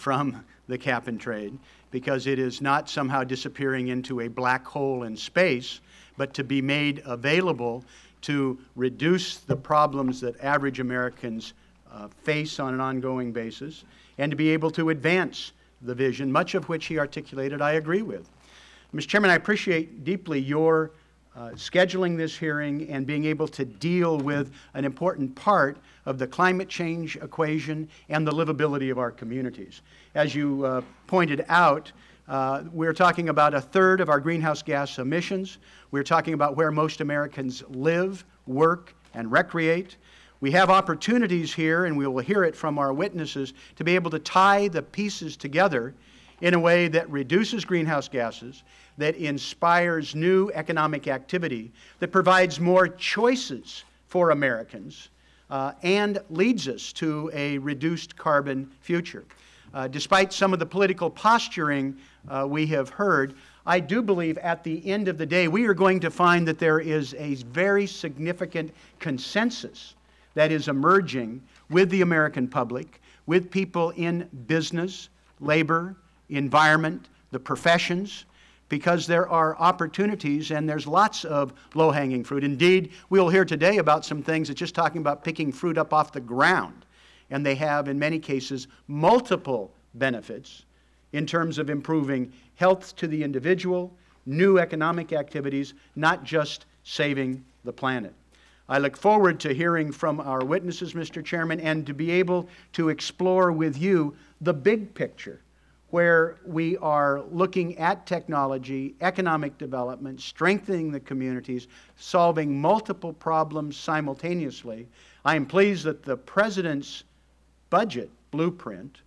from the cap and trade because it is not somehow disappearing into a black hole in space, but to be made available to reduce the problems that average Americans uh, face on an ongoing basis and to be able to advance the vision, much of which he articulated I agree with. Mr. Chairman, I appreciate deeply your uh, scheduling this hearing and being able to deal with an important part of the climate change equation and the livability of our communities. As you uh, pointed out, uh, we're talking about a third of our greenhouse gas emissions. We're talking about where most Americans live, work, and recreate. We have opportunities here, and we will hear it from our witnesses, to be able to tie the pieces together in a way that reduces greenhouse gases, that inspires new economic activity, that provides more choices for Americans, uh, and leads us to a reduced carbon future. Uh, despite some of the political posturing uh, we have heard, I do believe at the end of the day we are going to find that there is a very significant consensus that is emerging with the American public, with people in business, labor, environment, the professions, because there are opportunities and there's lots of low hanging fruit. Indeed, we'll hear today about some things that's just talking about picking fruit up off the ground. And they have, in many cases, multiple benefits in terms of improving health to the individual, new economic activities, not just saving the planet. I look forward to hearing from our witnesses, Mr. Chairman, and to be able to explore with you the big picture where we are looking at technology, economic development, strengthening the communities, solving multiple problems simultaneously. I am pleased that the President's budget blueprint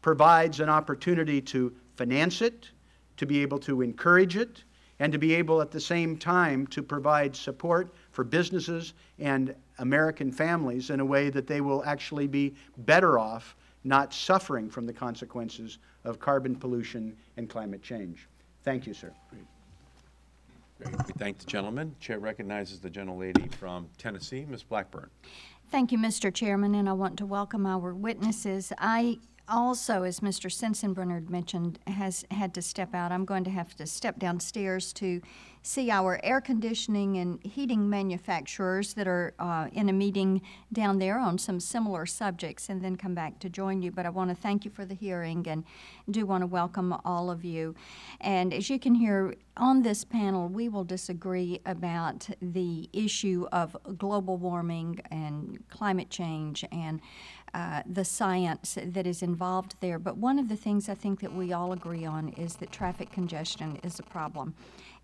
provides an opportunity to finance it, to be able to encourage it, and to be able at the same time to provide support for businesses and American families in a way that they will actually be better off not suffering from the consequences of carbon pollution and climate change. Thank you, sir. Great. Great. We thank the gentleman. Chair recognizes the gentlelady from Tennessee, Ms. Blackburn. Thank you, Mr. Chairman, and I want to welcome our witnesses. I also, as Mr. Sensenbrenner mentioned, has had to step out. I'm going to have to step downstairs to see our air conditioning and heating manufacturers that are uh, in a meeting down there on some similar subjects and then come back to join you. But I want to thank you for the hearing and do want to welcome all of you. And as you can hear on this panel, we will disagree about the issue of global warming and climate change and uh, the science that is involved there. But one of the things I think that we all agree on is that traffic congestion is a problem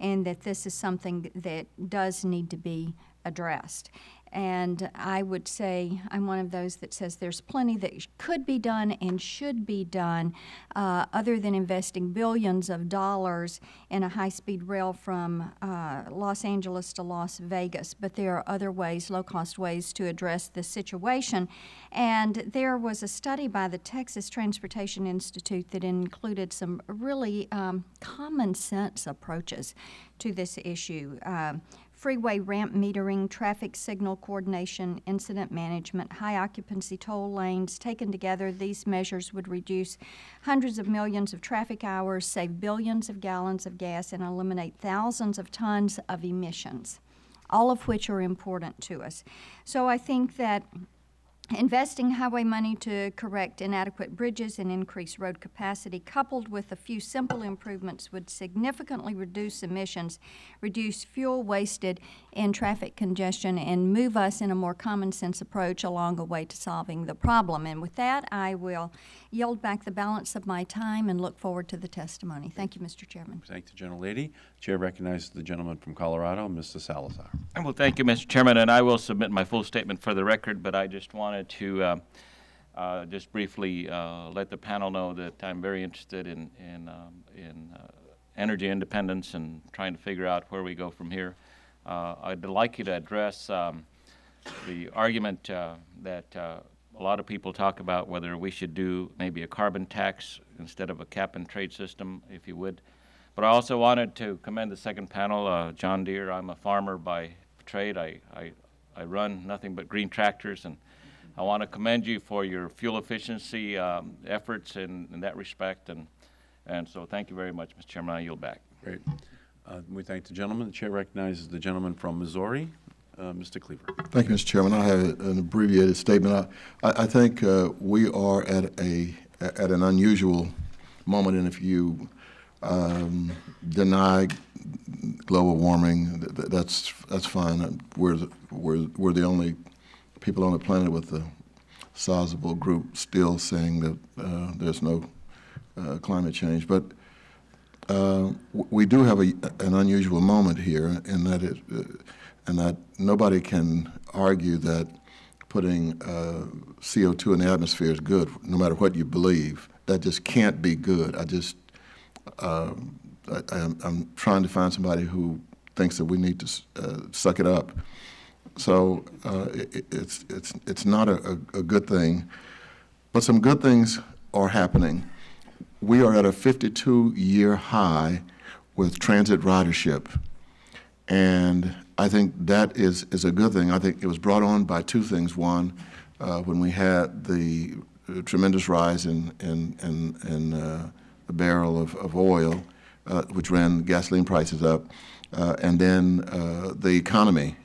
and that this is something that does need to be addressed. And I would say I'm one of those that says there's plenty that could be done and should be done uh, other than investing billions of dollars in a high speed rail from uh, Los Angeles to Las Vegas. But there are other ways, low cost ways, to address this situation. And there was a study by the Texas Transportation Institute that included some really um, common sense approaches to this issue. Um, freeway ramp metering, traffic signal coordination, incident management, high occupancy toll lanes. Taken together, these measures would reduce hundreds of millions of traffic hours, save billions of gallons of gas, and eliminate thousands of tons of emissions, all of which are important to us. So I think that Investing highway money to correct inadequate bridges and increase road capacity, coupled with a few simple improvements, would significantly reduce emissions, reduce fuel wasted in traffic congestion, and move us in a more common sense approach along a way to solving the problem. And with that, I will yield back the balance of my time and look forward to the testimony. Thank you, Mr. Chairman. Thank the gentlelady. Chair recognizes the gentleman from Colorado, Mr. Salazar. Well, thank you, Mr. Chairman, and I will submit my full statement for the record, but I just wanted wanted to uh, uh, just briefly uh, let the panel know that I'm very interested in, in, um, in uh, energy independence and trying to figure out where we go from here. Uh, I'd like you to address um, the argument uh, that a lot of people talk about whether we should do maybe a carbon tax instead of a cap and trade system, if you would. But I also wanted to commend the second panel, John Deere. I'm a farmer by trade. I, I, I run nothing but green tractors and I want to commend you for your fuel efficiency um, efforts in, in that respect, and, and so thank you very much, Mr. Chairman. I yield back. Great. Uh, We thank the gentleman. The chair recognizes the gentleman from Missouri, uh, Mr. Cleaver. Thank you, Mr. Chairman. I have an abbreviated statement. I, I- think uh, we are at a, at an unusual moment, and if you um, deny global warming, th- th- that's, that's fine. We're, the- we're, we're the only people on the planet with a sizable group still saying that uh, there's no uh, climate change. But uh, we do have a, an unusual moment here in that it, uh, and that nobody can argue that putting uh, CO2 in the atmosphere is good, no matter what you believe. That just can't be good. I just, um, I, I'm, I'm trying to find somebody who thinks that we need to uh, suck it up. So uh, it, it's, it's, it's not a, a good thing. But some good things are happening. We are at a 52 year high with transit ridership. And I think that is, is a good thing. I think it was brought on by two things. One, uh, when we had the uh, tremendous rise in, in, in, in uh, the barrel of, of oil, uh, which ran gasoline prices up, uh, and then uh, the economy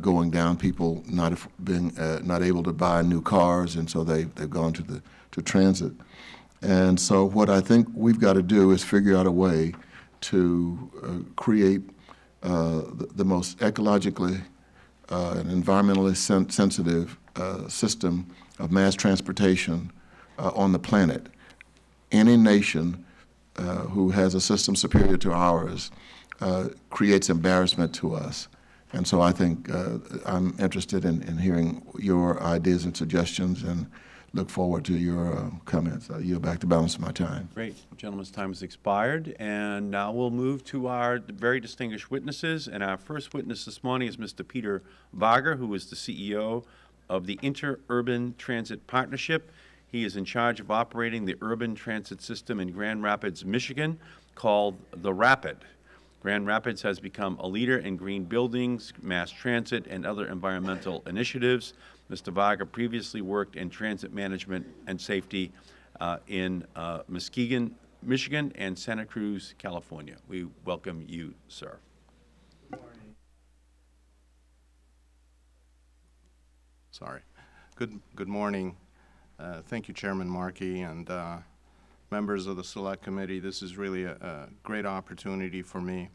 going down, people not being not able to buy new cars, and so they they've gone to the to transit. And so what I think we've got to do is figure out a way to uh, create uh, the, the most ecologically uh, and environmentally sen- sensitive uh, system of mass transportation uh, on the planet. Any nation uh, who has a system superior to ours creates embarrassment to us. And so I think I'm interested in, in hearing your ideas and suggestions and look forward to your uh, comments. I yield back the balance of my time. Great. Gentleman's time has expired, and now we'll move to our very distinguished witnesses. And our first witness this morning is Mr. Peter Varga, who is the CEO of the Interurban Transit Partnership. He is in charge of operating the urban transit system in Grand Rapids, Michigan, called the Rapid. Grand Rapids has become a leader in green buildings, mass transit, and other environmental initiatives. Mr. Varga previously worked in transit management and safety uh, in uh, Muskegon, Michigan, and Santa Cruz, California. We welcome you, sir. Good morning. Sorry. Good, good morning. Uh, Thank you, Chairman Markey, and uh, members of the Select Committee. This is really a, a great opportunity for me.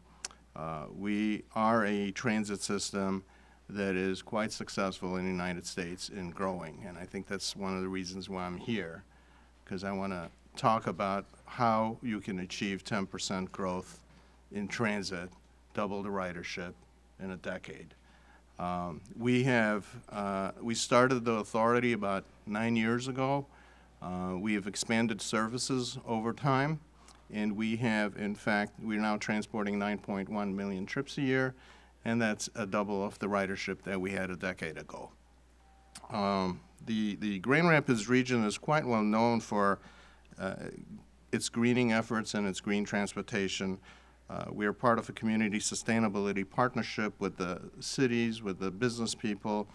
Uh, We are a transit system that is quite successful in the United States in growing, and I think that's one of the reasons why I'm here, because I want to talk about how you can achieve 10% growth in transit, double the ridership in a decade. Um, We have, uh, we started the authority about nine years ago. Uh, We have expanded services over time, and we have, in fact, we're now transporting 9.1 million trips a year, and that's a double of the ridership that we had a decade ago. Um, The, the Grand Rapids region is quite well known for uh, its greening efforts and its green transportation. Uh, We are part of a community sustainability partnership with the cities, with the business people,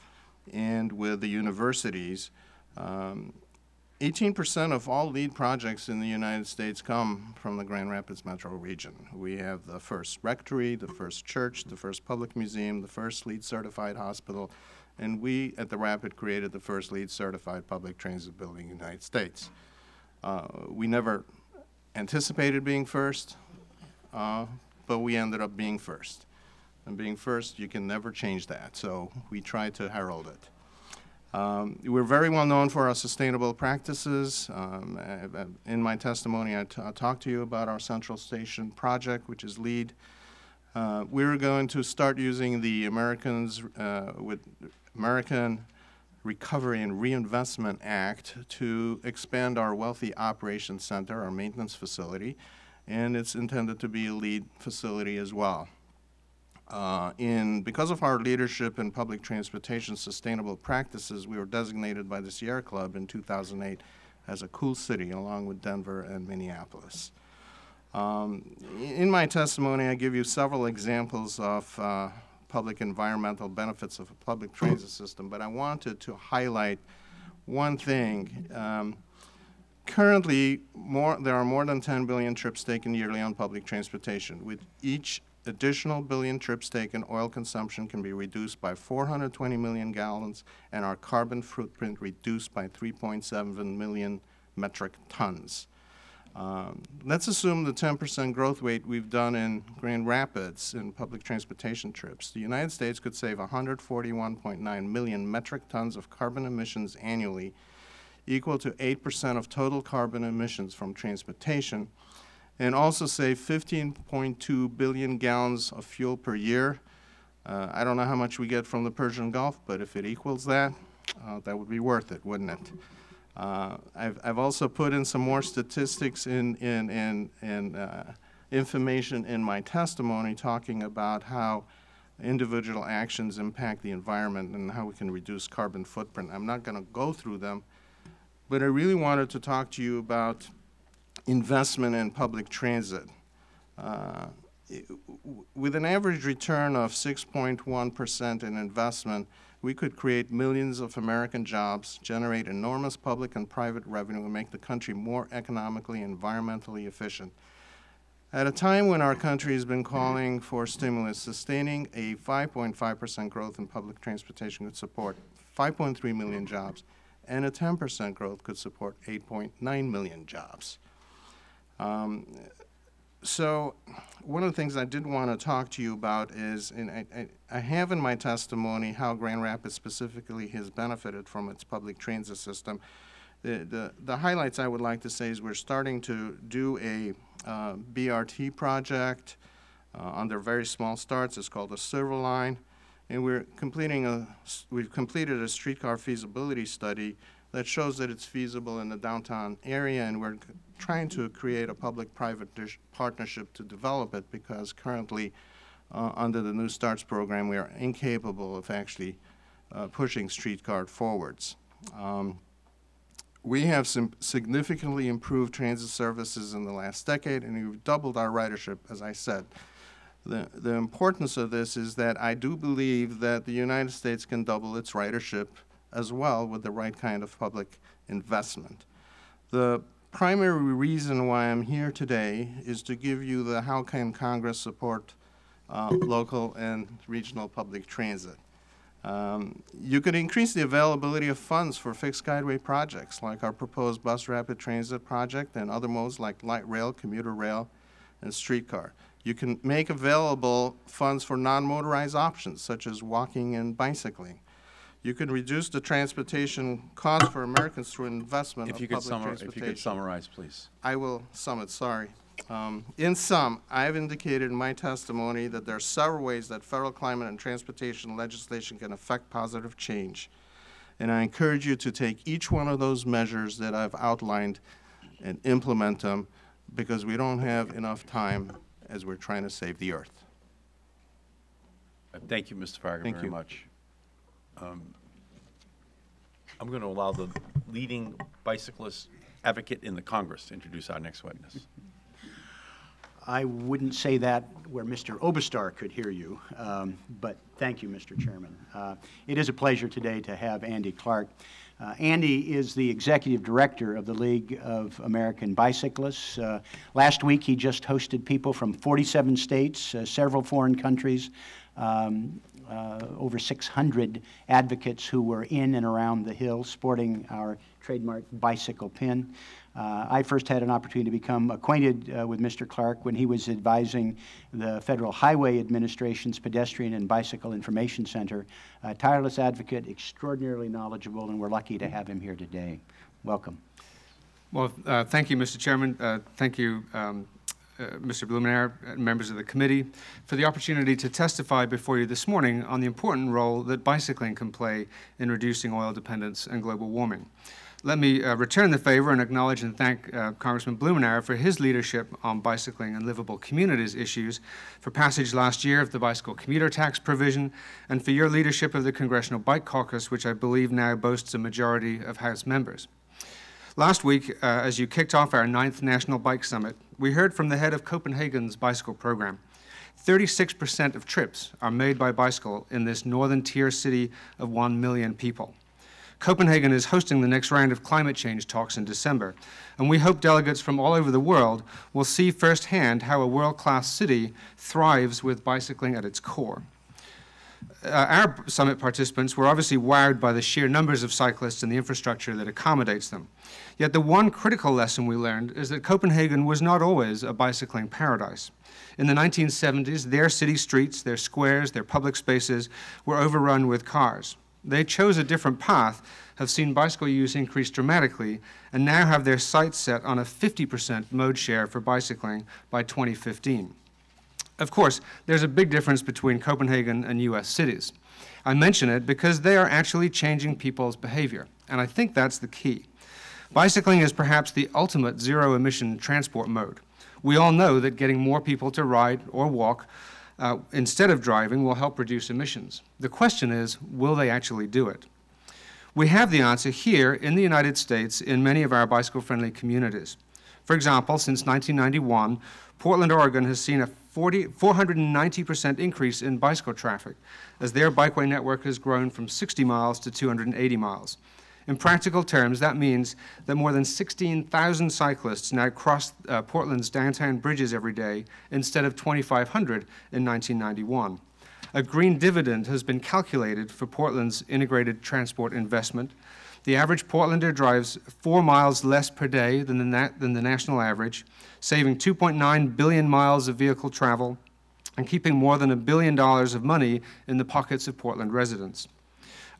and with the universities. Um, 18% of all LEED projects in the United States come from the Grand Rapids metro region. We have the first rectory, the first church, the first public museum, the first LEED certified hospital, and we at the Rapid created the first LEED certified public transit building in the United States. Uh, we never anticipated being first, uh, but we ended up being first. And being first, you can never change that, so we try to herald it. Um, We're very well known for our sustainable practices. Um, I- In my testimony, I talked to you about our Central Station project, which is LEED. Uh, We're going to start using the Americans uh, with American Recovery and Reinvestment Act to expand our Wealthy Operations Center, our maintenance facility, and it's intended to be a LEED facility as well. Uh, In, because of our leadership in public transportation sustainable practices, we were designated by the Sierra Club in 2008 as a cool city, along with Denver and Minneapolis. Um, In my testimony, I give you several examples of uh, public environmental benefits of a public transit system, but I wanted to highlight one thing. Um, currently, more, there are more than 10 billion trips taken yearly on public transportation. With each additional billion trips taken, oil consumption can be reduced by 420 million gallons and our carbon footprint reduced by 3.7 million metric tons. Um, let's assume the 10% growth rate we've done in Grand Rapids in public transportation trips. The United States could save 141.9 million metric tons of carbon emissions annually, equal to 8% of total carbon emissions from transportation, and also save 15.2 billion gallons of fuel per year. Uh, I don't know how much we get from the Persian Gulf, but if it equals that, uh, that would be worth it, wouldn't it? Uh, I've, I've also put in some more statistics in, in, in, in uh, information in my testimony talking about how individual actions impact the environment and how we can reduce carbon footprint. I'm not going to go through them, but I really wanted to talk to you about investment in public transit. Uh, with an average return of 6.1% in investment, we could create millions of American jobs, generate enormous public and private revenue, and make the country more economically and environmentally efficient. At a time when our country has been calling for stimulus, sustaining a 5.5% growth in public transportation could support 5.3 million jobs, and a 10% growth could support 8.9 million jobs. Um, so one of the things I did want to talk to you about is, and I, I, I, have in my testimony how Grand Rapids specifically has benefited from its public transit system. The, the, the highlights I would like to say is we're starting to do a uh, BRT project uh, under very small starts. It's called the Silver Line. And we're completing a, we've completed a streetcar feasibility study that shows that it's feasible in the downtown area, and we're trying to create a public-private partnership to develop it because currently, uh, under the New Starts program, we are incapable of actually uh, pushing streetcar forwards. Um, we have some significantly improved transit services in the last decade, and we've doubled our ridership, as I said. The, the importance of this is that I do believe that the United States can double its ridership as well with the right kind of public investment. The primary reason why I'm here today is to give you the how can Congress support uh, local and regional public transit. Um, you could increase the availability of funds for fixed guideway projects like our proposed bus rapid transit project and other modes like light rail, commuter rail, and streetcar. You can make available funds for non-motorized options such as walking and bicycling. You can reduce the transportation cost for Americans through investment If of you could public summarize, transportation. if you could summarize, please. I will sum it, sorry. Um, in sum, I have indicated in my testimony that there are several ways that federal climate and transportation legislation can affect positive change. And I encourage you to take each one of those measures that I've outlined and implement them because we don't have enough time as we're trying to save the earth. Uh, Thank you, Mr. Varga, Thank very you. much. Um, I'm going to allow the leading bicyclist advocate in the Congress to introduce our next witness. I wouldn't say that where Mr. Oberstar could hear you, um, but thank you, Mr. Chairman. Uh, it is a pleasure today to have Andy Clark. Uh, Andy is the executive director of the League of American Bicyclists. Uh, last week, he just hosted people from 47 states, uh, several foreign countries, um, uh, over 600 advocates who were in and around the Hill sporting our trademark bicycle pin. Uh, I first had an opportunity to become acquainted uh, with Mr. Clark when he was advising the Federal Highway Administration's Pedestrian and Bicycle Information Center. A tireless advocate, extraordinarily knowledgeable, and we're lucky to have him here today. Welcome. Well, uh, thank you, Mr. Chairman. Uh, thank you, um, Mr. Blumenauer, and members of the committee, for the opportunity to testify before you this morning on the important role that bicycling can play in reducing oil dependence and global warming. Let me uh, return the favor and acknowledge and thank uh, Congressman Blumenauer for his leadership on bicycling and livable communities issues, for passage last year of the bicycle commuter tax provision, and for your leadership of the Congressional Bike Caucus, which I believe now boasts a majority of House members. Last week, uh, as you kicked off our ninth National Bike Summit, we heard from the head of Copenhagen's bicycle program. 36% of trips are made by bicycle in this northern tier city of 1 million people. Copenhagen is hosting the next round of climate change talks in December, and we hope delegates from all over the world will see firsthand how a world-class city thrives with bicycling at its core. Uh, our summit participants were obviously wowed by the sheer numbers of cyclists and the infrastructure that accommodates them. Yet the one critical lesson we learned is that Copenhagen was not always a bicycling paradise. In the 1970s, their city streets, their squares, their public spaces were overrun with cars. They chose a different path, have seen bicycle use increase dramatically, and now have their sights set on a 50% mode share for bicycling by 2015. Of course, there's a big difference between Copenhagen and US cities. I mention it because they are actually changing people's behavior, and I think that's the key. Bicycling is perhaps the ultimate zero emission transport mode. We all know that getting more people to ride or walk uh, instead of driving will help reduce emissions. The question is, will they actually do it? We have the answer here in the United States in many of our bicycle friendly communities. For example, since 1991, Portland, Oregon has seen a 40, 490% increase in bicycle traffic as their bikeway network has grown from 60 miles to 280 miles. In practical terms, that means that more than 16,000 cyclists now cross uh, Portland's downtown bridges every day instead of 2,500 in 1991. A green dividend has been calculated for Portland's integrated transport investment. The average Portlander drives four miles less per day than the, na than the national average, saving 2.9 billion miles of vehicle travel and keeping more than a billion dollars of money in the pockets of Portland residents.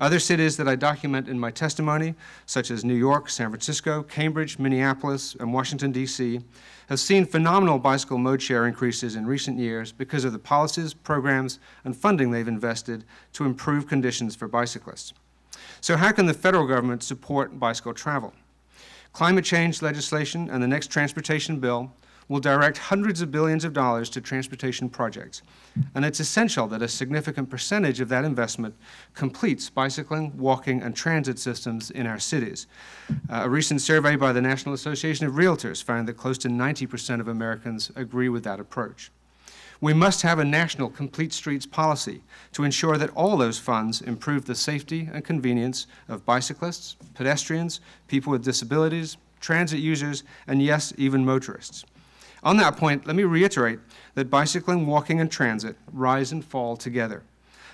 Other cities that I document in my testimony, such as New York, San Francisco, Cambridge, Minneapolis, and Washington, D.C., have seen phenomenal bicycle mode share increases in recent years because of the policies, programs, and funding they've invested to improve conditions for bicyclists. So how can the federal government support bicycle travel? Climate change legislation and the next transportation bill will direct hundreds of billions of dollars to transportation projects. And it's essential that a significant percentage of that investment completes bicycling, walking, and transit systems in our cities. Uh, a recent survey by the National Association of Realtors found that close to 90% of Americans agree with that approach. We must have a national complete streets policy to ensure that all those funds improve the safety and convenience of bicyclists, pedestrians, people with disabilities, transit users, and yes, even motorists. On that point, let me reiterate that bicycling, walking, and transit rise and fall together.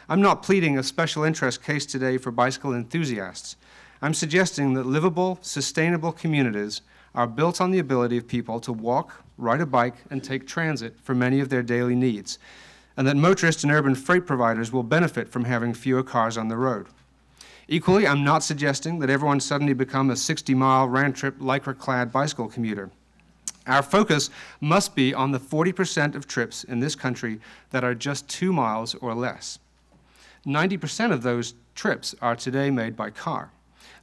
I'm not pleading a special interest case today for bicycle enthusiasts. I'm suggesting that livable, sustainable communities are built on the ability of people to walk, ride a bike, and take transit for many of their daily needs, and that motorists and urban freight providers will benefit from having fewer cars on the road. Equally, I'm not suggesting that everyone suddenly become a 60-mile round-trip lycra-clad bicycle commuter. Our focus must be on the 40% of trips in this country that are just two miles or less. 90% of those trips are today made by car.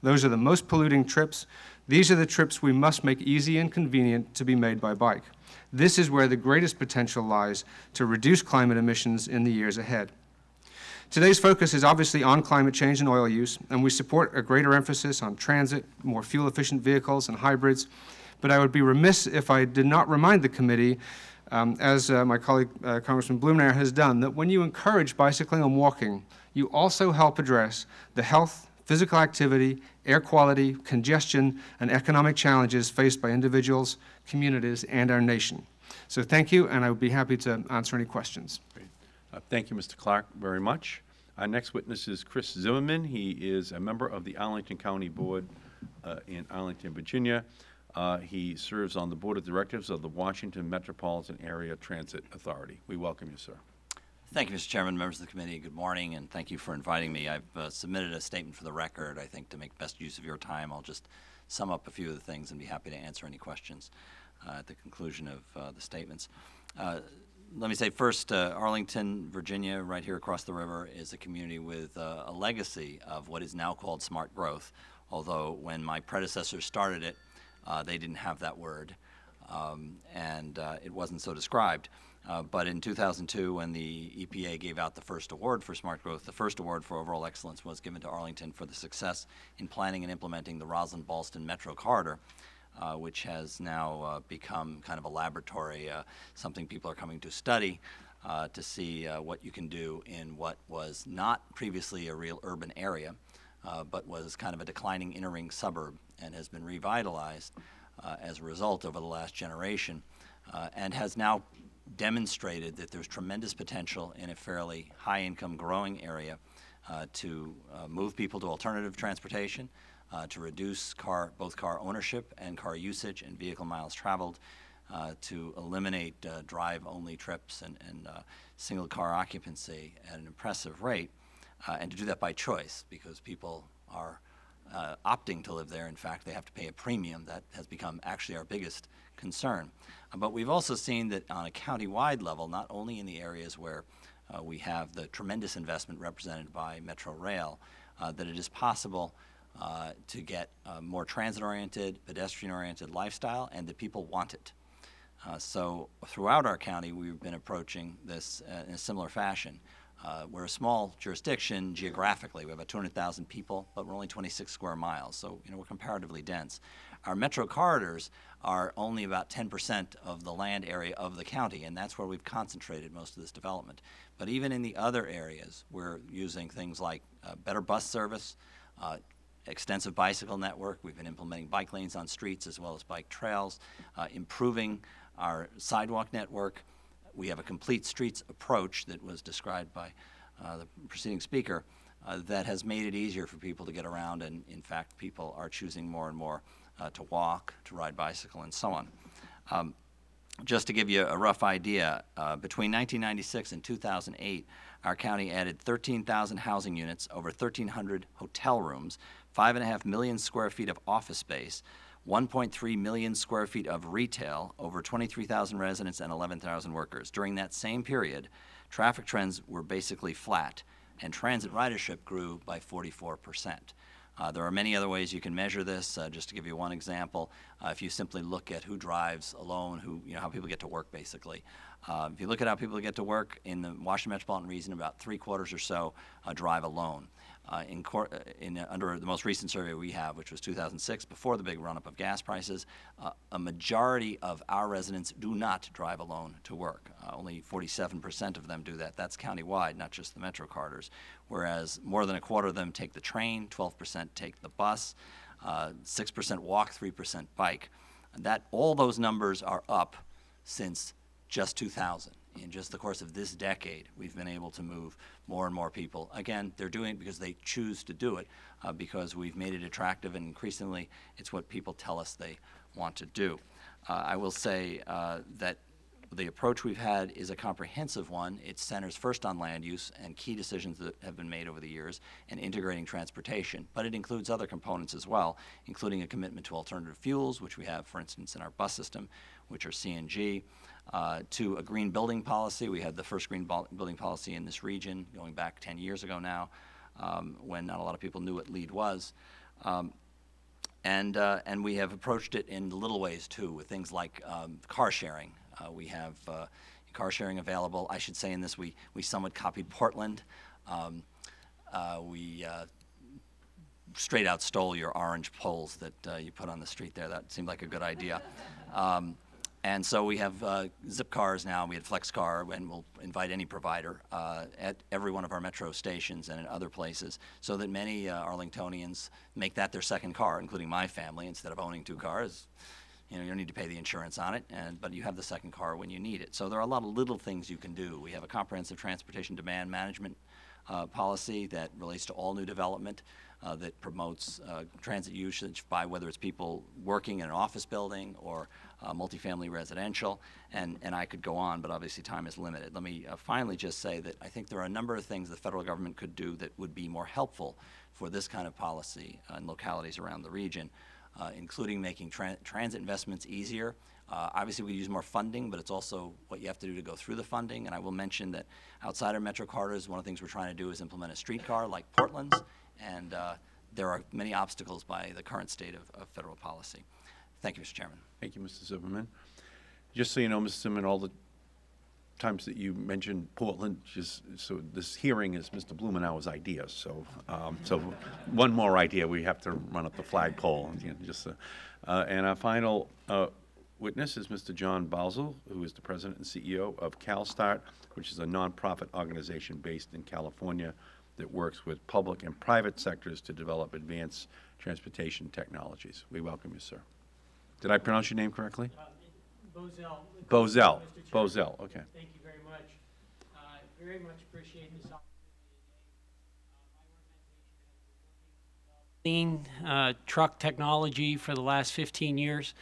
Those are the most polluting trips. These are the trips we must make easy and convenient to be made by bike. This is where the greatest potential lies to reduce climate emissions in the years ahead. Today's focus is obviously on climate change and oil use, and we support a greater emphasis on transit, more fuel-efficient vehicles and hybrids, but I would be remiss if I did not remind the committee, um, as uh, my colleague uh, Congressman Blumenauer has done, that when you encourage bicycling and walking, you also help address the health, physical activity, air quality, congestion, and economic challenges faced by individuals, communities, and our nation. So thank you, and I would be happy to answer any questions. Uh, thank you, Mr. Clark, very much. Our next witness is Chris Zimmerman. He is a member of the Arlington County Board uh, in Arlington, Virginia. Uh, he serves on the Board of Directors of the Washington Metropolitan Area Transit Authority. We welcome you, sir. Thank you, Mr. Chairman, members of the committee. Good morning, and thank you for inviting me. I've uh, submitted a statement for the record. I think to make best use of your time, I'll just sum up a few of the things and be happy to answer any questions uh, at the conclusion of uh, the statements. Uh, let me say first, uh, Arlington, Virginia, right here across the river, is a community with a legacy of what is now called smart growth, although when my predecessors started it, uh, they didn't have that word, um, and uh, it wasn't so described. Uh, but in 2002, when the EPA gave out the first award for smart growth, the first award for overall excellence was given to Arlington for the success in planning and implementing the Rosslyn-Ballston Metro Corridor, uh, which has now uh, become kind of a laboratory, uh, something people are coming to study. uh, to see what you can do in what was not previously a real urban area, but was kind of a declining inner ring suburb and has been revitalized as a result over the last generation uh, and has now demonstrated that there's tremendous potential in a fairly high income growing area uh, to uh, move people to alternative transportation, uh, to reduce car, both car ownership and car usage and vehicle miles traveled, uh, to eliminate uh, drive-only trips and, and uh, single car occupancy at an impressive rate, and to do that by choice because people are opting to live there. In fact, they have to pay a premium. That has become actually our biggest concern. but we've also seen that on a county-wide level, not only in the areas where uh, we have the tremendous investment represented by Metro Rail, uh, that it is possible uh, to get a more transit-oriented, pedestrian-oriented lifestyle, and that people want it. Uh, so throughout our county, we've been approaching this uh, in a similar fashion. Uh, we're a small jurisdiction geographically. We have about 200,000 people, but we're only 26 square miles, so you know we're comparatively dense. Our metro corridors are only about 10% of the land area of the county, and that's where we've concentrated most of this development. But even in the other areas, we're using things like uh, better bus service, uh, extensive bicycle network. We've been implementing bike lanes on streets as well as bike trails, uh, improving our sidewalk network. We have a complete streets approach that was described by uh, the preceding speaker uh, that has made it easier for people to get around, and in fact, people are choosing more and more uh, to walk, to ride bicycle, and so on. Um, just to give you a rough idea, uh, between 1996 and 2008, our county added 13,000 housing units, over 1,300 hotel rooms, 5.5 million square feet of office space, 1.3 million square feet of retail, over 23,000 residents, and 11,000 workers. During that same period, traffic trends were basically flat, and transit ridership grew by 44 percent. Uh, there are many other ways you can measure this. Uh, just to give you one example, uh, if you simply look at who drives alone, who you know how people get to work, basically. Uh, if you look at how people get to work in the Washington metropolitan region, about three quarters or so uh, drive alone. Uh, in, uh, in uh, under the most recent survey we have, which was 2006, before the big run-up of gas prices, uh, a majority of our residents do not drive alone to work. Uh, only 47% of them do that. That's countywide, not just the metro corridors. Whereas more than a quarter of them take the train, 12% take the bus, 6% walk, 3% bike. And that all those numbers are up since just 2000 in just the course of this decade, we've been able to move more and more people. Again, they're doing it because they choose to do it, uh, because we've made it attractive, and increasingly, it's what people tell us they want to do. Uh, I will say uh, that the approach we've had is a comprehensive one. It centers first on land use and key decisions that have been made over the years and integrating transportation, but it includes other components as well, including a commitment to alternative fuels, which we have, for instance, in our bus system, which are CNG, uh, to a green building policy. We had the first green building policy in this region going back 10 years ago now, um, when not a lot of people knew what LEED was. Um, and, uh, and we have approached it in little ways too, with things like um, car sharing. Uh, we have uh, car sharing available. I should say in this, we, we somewhat copied Portland. Um, uh, we uh, straight out stole your orange poles that you put on the street there. That seemed like a good idea. And so we have uh, Zipcars now, we had FlexCar, and we'll invite any provider uh, at every one of our metro stations and in other places so that many uh, Arlingtonians make that their second car, including my family, instead of owning two cars. You know, you don't need to pay the insurance on it, and, but you have the second car when you need it. So there are a lot of little things you can do. We have a comprehensive transportation demand management uh, policy that relates to all new development. Uh, that promotes uh, transit usage by whether it's people working in an office building or uh, multifamily residential, and, and I could go on, but obviously time is limited. Let me uh, finally just say that I think there are a number of things the federal government could do that would be more helpful for this kind of policy in localities around the region, uh, including making tra transit investments easier. Uh, obviously, we use more funding, but it's also what you have to do to go through the funding. And I will mention that outside our metro corridors, one of the things we're trying to do is implement a streetcar like Portland's, and uh, there are many obstacles by the current state of, of federal policy. Thank you, Mr. Chairman. Thank you, Mr. Zimmerman. Just so you know, Mr. Zimmerman, all the times that you mentioned Portland, just so this hearing is Mr. Blumenauer's idea. So, um, so one more idea, we have to run up the flagpole, and, you know, just. Uh, uh, and our final uh, witness is Mr. John Balzel, who is the President and CEO of CalSTART, which is a nonprofit organization based in California that works with public and private sectors to develop advanced transportation technologies. We welcome you, sir. Did I pronounce your name correctly? Boesel. Boesel. Mr. Boesel, okay. Thank you very much. Uh, Very much appreciate this opportunity. Uh, my organization has been working to Clean uh, truck technology for the last 15 years.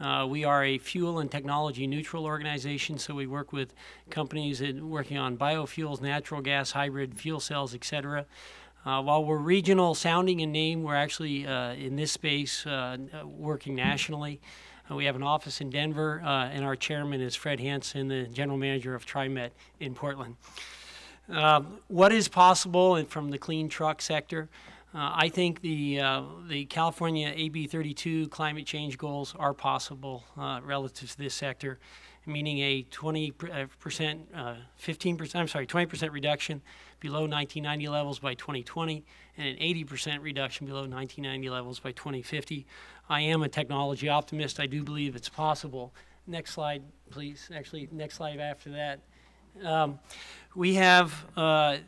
Uh, We are a fuel and technology neutral organization, so we work with companies working on biofuels, natural gas, hybrid fuel cells, et cetera. Uh, while we're regional sounding in name, we're actually uh, in this space uh, working nationally. Uh, we have an office in Denver, uh, and our chairman is Fred Hansen, the general manager of TriMet in Portland. What is possible from the clean truck sector? Uh, I think the uh, the California AB 32 climate change goals are possible uh, relative to this sector, meaning a 20 uh, percent, 15 percent, I'm sorry, 20 percent reduction below 1990 levels by 2020, and an 80 percent reduction below 1990 levels by 2050. I am a technology optimist. I do believe it's possible. Next slide, please. Actually, next slide after that. Um, we have uh,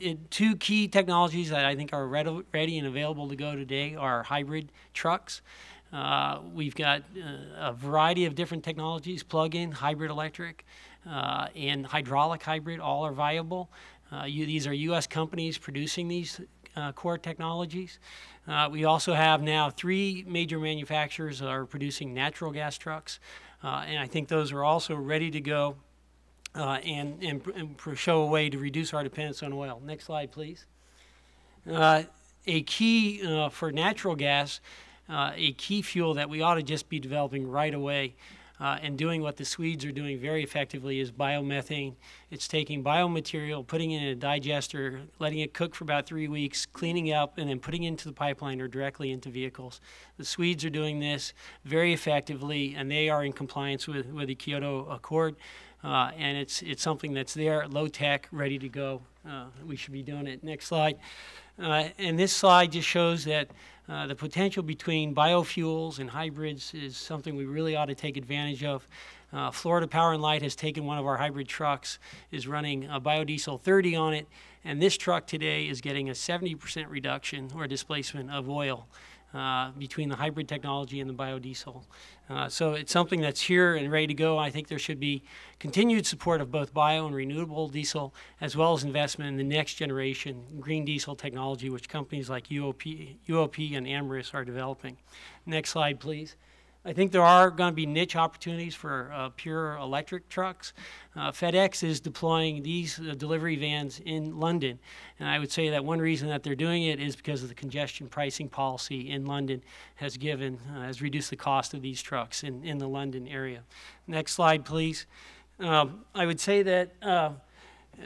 it, two key technologies that I think are ready, ready and available to go today are hybrid trucks. Uh, we've got uh, a variety of different technologies, plug-in, hybrid electric, uh, and hydraulic hybrid, all are viable. Uh, you, these are U.S. companies producing these uh, core technologies. Uh, we also have now three major manufacturers that are producing natural gas trucks, and I think those are also ready to go uh, and, and, and show a way to reduce our dependence on oil. Next slide, please. Uh, a key uh, for natural gas, uh, a key fuel that we ought to just be developing right away uh, and doing what the Swedes are doing very effectively is biomethane. It's taking biomaterial, putting it in a digester, letting it cook for about three weeks, cleaning up, and then putting it into the pipeline or directly into vehicles. The Swedes are doing this very effectively, and they are in compliance with, with the Kyoto Accord. Uh, and it's it's something that's there, low tech, ready to go. Uh, we should be doing it. Next slide. Uh, and this slide just shows that uh, the potential between biofuels and hybrids is something we really ought to take advantage of. Uh, Florida Power and Light has taken one of our hybrid trucks, is running a biodiesel 30 on it, and this truck today is getting a 70% reduction or displacement of oil. Uh, between the hybrid technology and the biodiesel. Uh, so it's something that's here and ready to go. I think there should be continued support of both bio and renewable diesel, as well as investment in the next generation green diesel technology, which companies like UOP, UOP and Amyris are developing. Next slide, please. I think there are going to be niche opportunities for uh, pure electric trucks. Uh, FedEx is deploying these uh, delivery vans in London, and I would say that one reason that they're doing it is because of the congestion pricing policy in London has given uh, has reduced the cost of these trucks in, in the London area. Next slide, please. Um, I would say that. Uh,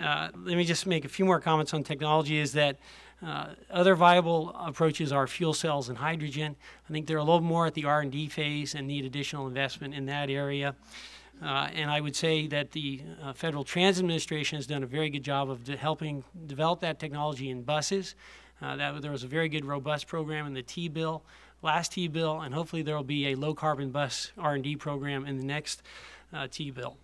uh, let me just make a few more comments on technology. Is that uh, other viable approaches are fuel cells and hydrogen. I think they're a little more at the R&D phase and need additional investment in that area. Uh, and I would say that the uh, Federal Transit Administration has done a very good job of de helping develop that technology in buses. Uh, that there was a very good, robust program in the T bill, last T bill, and hopefully there will be a low carbon bus R&D program in the next uh, T bill.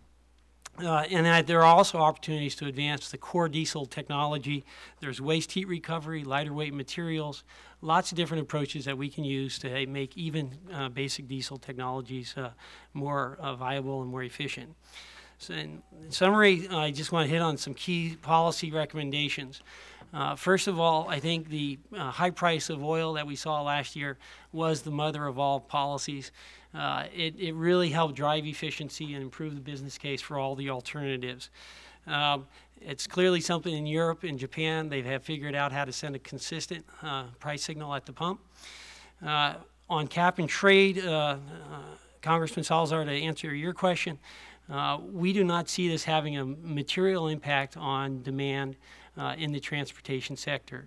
Uh, and there are also opportunities to advance the core diesel technology. There's waste heat recovery, lighter weight materials, lots of different approaches that we can use to make even uh, basic diesel technologies uh, more uh, viable and more efficient. So in summary, I just want to hit on some key policy recommendations. Uh, first of all, I think the uh, high price of oil that we saw last year was the mother of all policies. Uh, it, it really helped drive efficiency and improve the business case for all the alternatives. Um, it's clearly something in Europe and Japan they have figured out how to send a consistent uh, price signal at the pump. Uh, on cap and trade, uh, Congressman Salazar, to answer your question, uh, we do not see this having a material impact on demand in the transportation sector.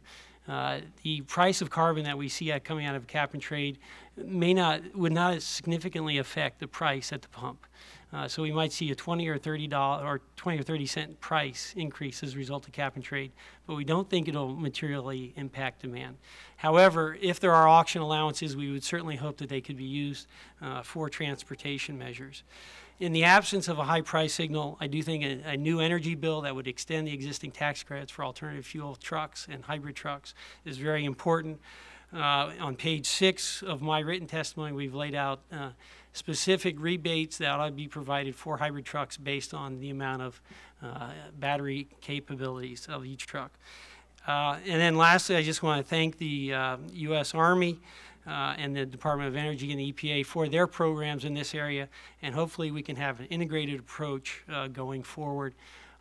Uh, the price of carbon that we see coming out of cap and trade may not would not significantly affect the price at the pump. Uh, so we might see a 20 or 30 dollar or 20 or 30 cent price increase as a result of cap and trade, but we don't think it'll materially impact demand. However, if there are auction allowances, we would certainly hope that they could be used uh, for transportation measures. In the absence of a high price signal, I do think a, a, new energy bill that would extend the existing tax credits for alternative fuel trucks and hybrid trucks is very important. Uh, on page six of my written testimony, we've laid out uh, specific rebates that ought to be provided for hybrid trucks based on the amount of uh, battery capabilities of each truck. Uh, and then lastly, I just want to thank the U.S. Uh, Army uh, and the Department of Energy and the EPA for their programs in this area, and hopefully we can have an integrated approach uh, going forward.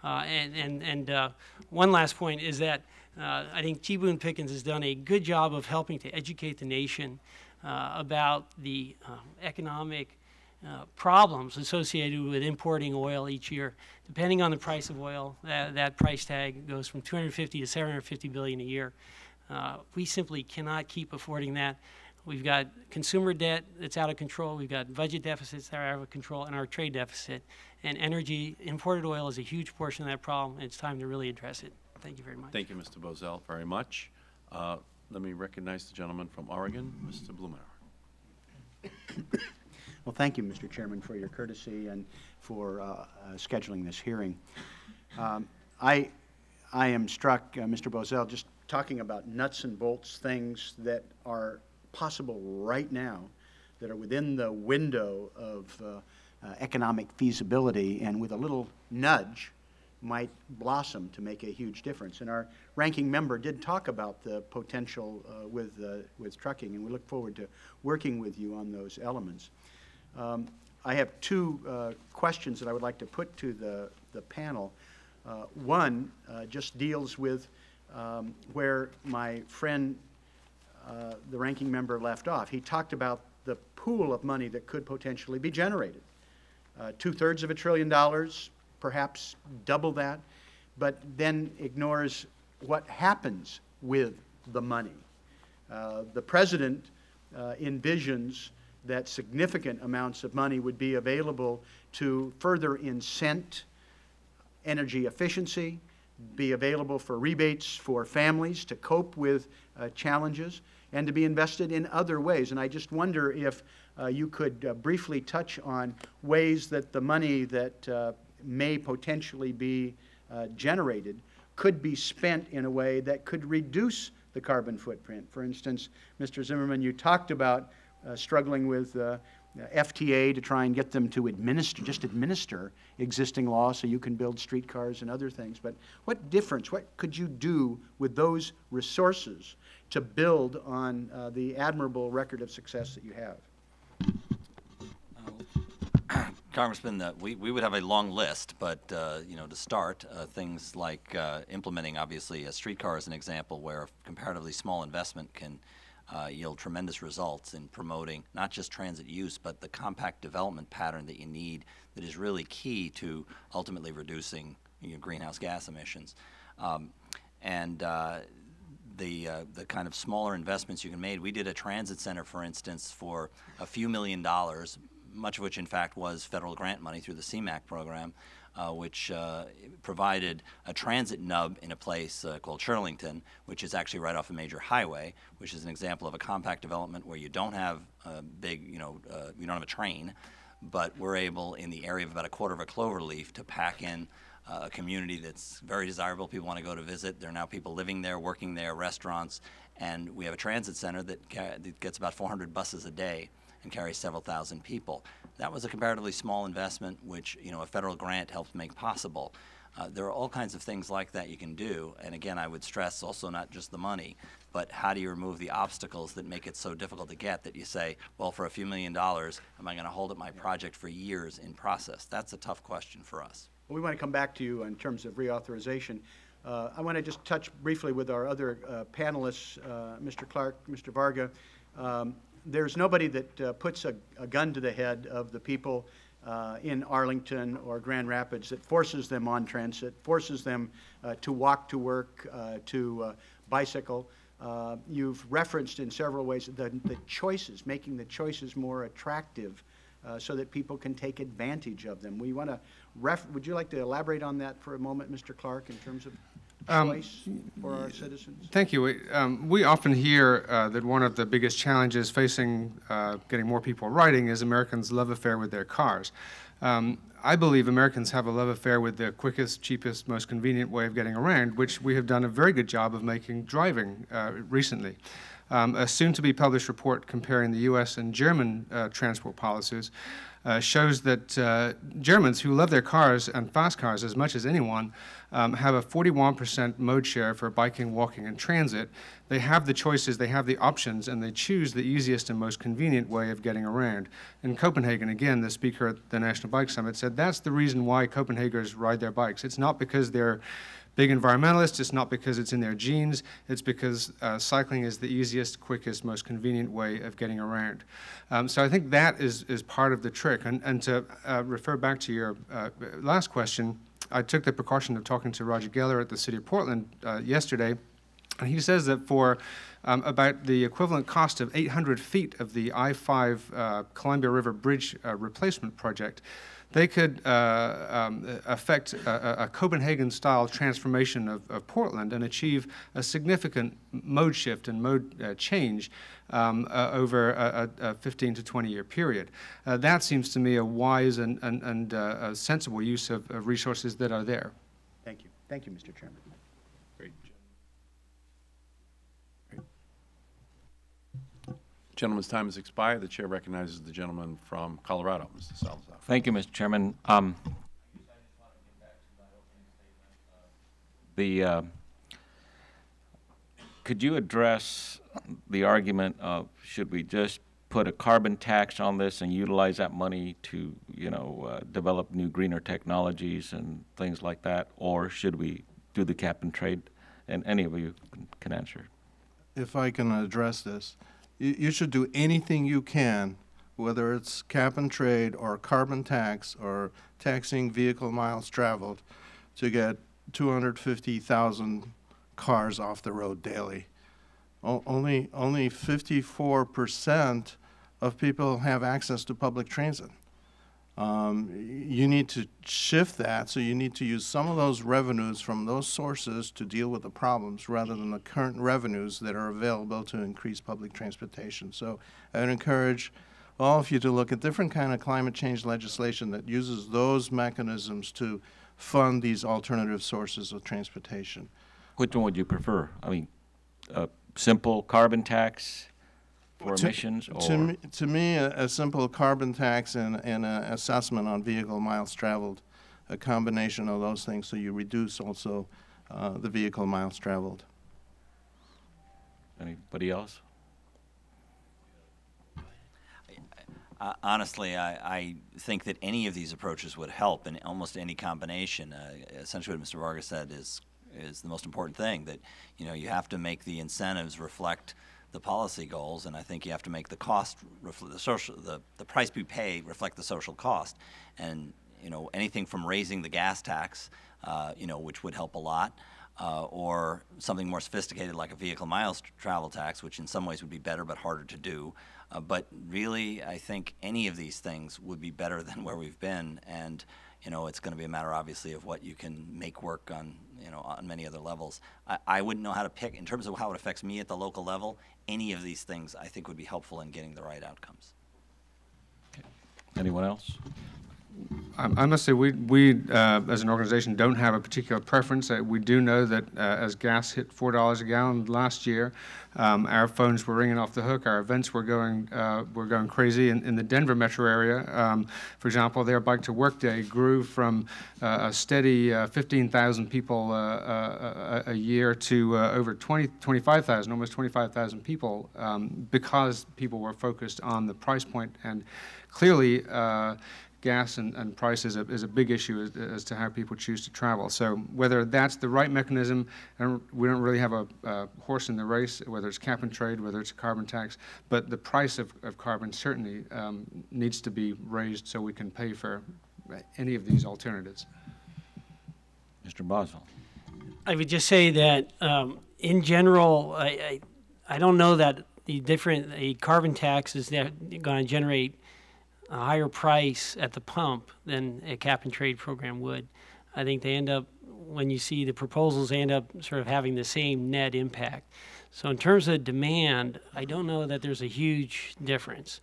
Uh, and and, and uh, one last point is that uh, I think T. Boone Pickens has done a good job of helping to educate the nation uh, about the economic problems associated with importing oil each year. Depending on the price of oil, that, that price tag goes from 250 to 750 billion a year. we simply cannot keep affording that. We've got consumer debt that's out of control. We've got budget deficits that are out of control, and our trade deficit. And energy, imported oil is a huge portion of that problem, and it's time to really address it. Thank you very much. Thank you, Mr. Boesel, very much. Uh, let me recognize the gentleman from Oregon, Mr. Blumenauer. Well, thank you, Mr. Chairman, for your courtesy and for uh, uh, scheduling this hearing. Um, I, I am struck, uh, Mr. Boesel, just talking about nuts and bolts things that are possible right now that are within the window of uh, uh, economic feasibility and with a little nudge might blossom to make a huge difference. And our ranking member did talk about the potential uh, with, uh, with trucking, and we look forward to working with you on those elements. Um, I have two uh, questions that I would like to put to the, the panel. Uh, one just deals with um, where my friend uh, the ranking member left off. He talked about the pool of money that could potentially be generated. Uh, Two-thirds of a trillion dollars, perhaps double that, but then ignores what happens with the money. Uh, the president uh, envisions that significant amounts of money would be available to further incent energy efficiency, be available for rebates for families to cope with uh, challenges and to be invested in other ways. And I just wonder if uh, you could uh, briefly touch on ways that the money that uh, may potentially be uh, generated could be spent in a way that could reduce the carbon footprint. For instance, Mr. Zimmerman, you talked about uh, struggling with uh, FTA to try and get them to administer, just administer existing law so you can build streetcars and other things. But what difference, what could you do with those resources to build on uh, the admirable record of success that you have? Congressman, uh, we, we would have a long list, but uh, you know, to start, uh, things like uh, implementing, obviously, a streetcar is an example where a comparatively small investment can uh, yield tremendous results in promoting not just transit use, but the compact development pattern that you need that is really key to ultimately reducing greenhouse gas emissions. Um, and uh, the uh, the kind of smaller investments you can make. We did a transit center, for instance, for a few million dollars, much of which, in fact, was federal grant money through the CMAQ program, uh, which uh, provided a transit nub in a place uh, called Shirlington, which is actually right off a major highway, which is an example of a compact development where you don't have a big, you know, uh, you don't have a train, but we're able, in the area of about a quarter of a clover leaf, to pack in uh, a community that's very desirable. People want to go to visit. There are now people living there, working there, restaurants, and we have a transit center that, that gets about 400 buses a day and carries several thousand people. That was a comparatively small investment, which you know a federal grant helped make possible. Uh, there are all kinds of things like that you can do, and again, I would stress also not just the money, but how do you remove the obstacles that make it so difficult to get that you say, well, for a few million dollars, am I going to hold up my project for years in process? That's a tough question for us. We want to come back to you in terms of reauthorization. Uh, I want to just touch briefly with our other uh, panelists, uh, Mr. Clark, Mr. Varga. Um, there's nobody that uh, puts a, a, gun to the head of the people uh, in Arlington or Grand Rapids that forces them on transit, forces them uh, to walk to work, to bicycle. you've referenced in several ways the, the choices, making the choices more attractive uh, so that people can take advantage of them. We want to would you like to elaborate on that for a moment, Mr. Clark, in terms of Um, choice for our citizens? Thank you. We, um, we often hear uh, that one of the biggest challenges facing uh, getting more people riding is Americans' love affair with their cars. Um, I believe Americans have a love affair with the quickest, cheapest, most convenient way of getting around, which we have done a very good job of making driving uh, recently. Um, a soon-to-be published report comparing the U.S. and German uh, transport policies uh, shows that uh, Germans who love their cars and fast cars as much as anyone um, have a 41% mode share for biking, walking, and transit. They have the choices, they have the options, and they choose the easiest and most convenient way of getting around. In Copenhagen, again, the speaker at the National Bike Summit said that's the reason why Copenhageners ride their bikes. It's not because they're big environmentalists, it's not because it's in their genes, it's because uh, cycling is the easiest, quickest, most convenient way of getting around. Um, so I think that is, is part of the trick. And, and to uh, refer back to your uh, last question, I took the precaution of talking to Roger Geller at the City of Portland uh, yesterday, and he says that for um, about the equivalent cost of 800 feet of the I-5 uh, Columbia River Bridge uh, replacement project, they could uh, um, affect a, a Copenhagen-style transformation of, of, Portland and achieve a significant mode shift and mode uh, change um, uh, over a, a, 15 to 20 year period. Uh, that seems to me a wise and, and, and uh, sensible use of, of resources that are there. Thank you. Thank you, Mr. Chairman. Great. Gentleman's time has expired. The chair recognizes the gentleman from Colorado, Mr. Salazar. Thank you, Mr. Chairman. Um, the uh, could you address the argument of should we just put a carbon tax on this and utilize that money to you know uh, develop new greener technologies and things like that, or should we do the cap and trade? And any of you can answer. If I can address this you, you should do anything you can, whether it's cap and trade or carbon tax or taxing vehicle miles traveled, to get 250,000 cars off the road daily. O only only 54% of people have access to public transit. Um, you need to shift that, so you need to use some of those revenues from those sources to deal with the problems rather than the current revenues that are available to increase public transportation. So I would encourage all of you to look at different kind of climate change legislation that uses those mechanisms to fund these alternative sources of transportation. Which one would you prefer? I mean, a simple carbon tax, for to, emissions? Or? To me, to me a, a, simple carbon tax and, and an assessment on vehicle miles traveled, a combination of those things so you reduce also uh, the vehicle miles traveled. Anybody else? Uh, honestly, I, I, think that any of these approaches would help in almost any combination. Uh, essentially, what Mr. Vargas said is is the most important thing. That you know you have to make the incentives reflect the policy goals, and I think you have to make the cost, reflect the social, the, the price we pay reflect the social cost. And you know anything from raising the gas tax, uh, you know, which would help a lot, uh, or something more sophisticated like a vehicle miles travel tax, which in some ways would be better but harder to do. Uh, but really, I think any of these things would be better than where we've been, and you know, it's going to be a matter, obviously, of what you can make work on, you know, on many other levels. I, I wouldn't know how to pick in terms of how it affects me at the local level any of these things I think would be helpful in getting the right outcomes. Anyone else? I must say, we, we uh, as an organization, don't have a particular preference. Uh, we do know that uh, as gas hit $4 a gallon last year, um, our phones were ringing off the hook. Our events were going, uh, were going crazy. In, in the Denver metro area, um, for example, their Bike to Work Day grew from uh, a steady uh, 15,000 people a, a, year to over 20, 25,000, almost 25,000 people, um, because people were focused on the price point and clearly gas and, and price is a, is a big issue as, as, to how people choose to travel. So whether that's the right mechanism, and we don't really have a, a, horse in the race, whether it's cap and trade, whether it's a carbon tax, but the price of, of carbon certainly um, needs to be raised so we can pay for any of these alternatives. Mr. Boesel. I would just say that um, in general, I, I, I don't know that the different a carbon tax is going to generate a higher price at the pump than a cap and trade program would. I think they end up, when you see the proposals, they end up sort of having the same net impact. So in terms of demand, I don't know that there's a huge difference.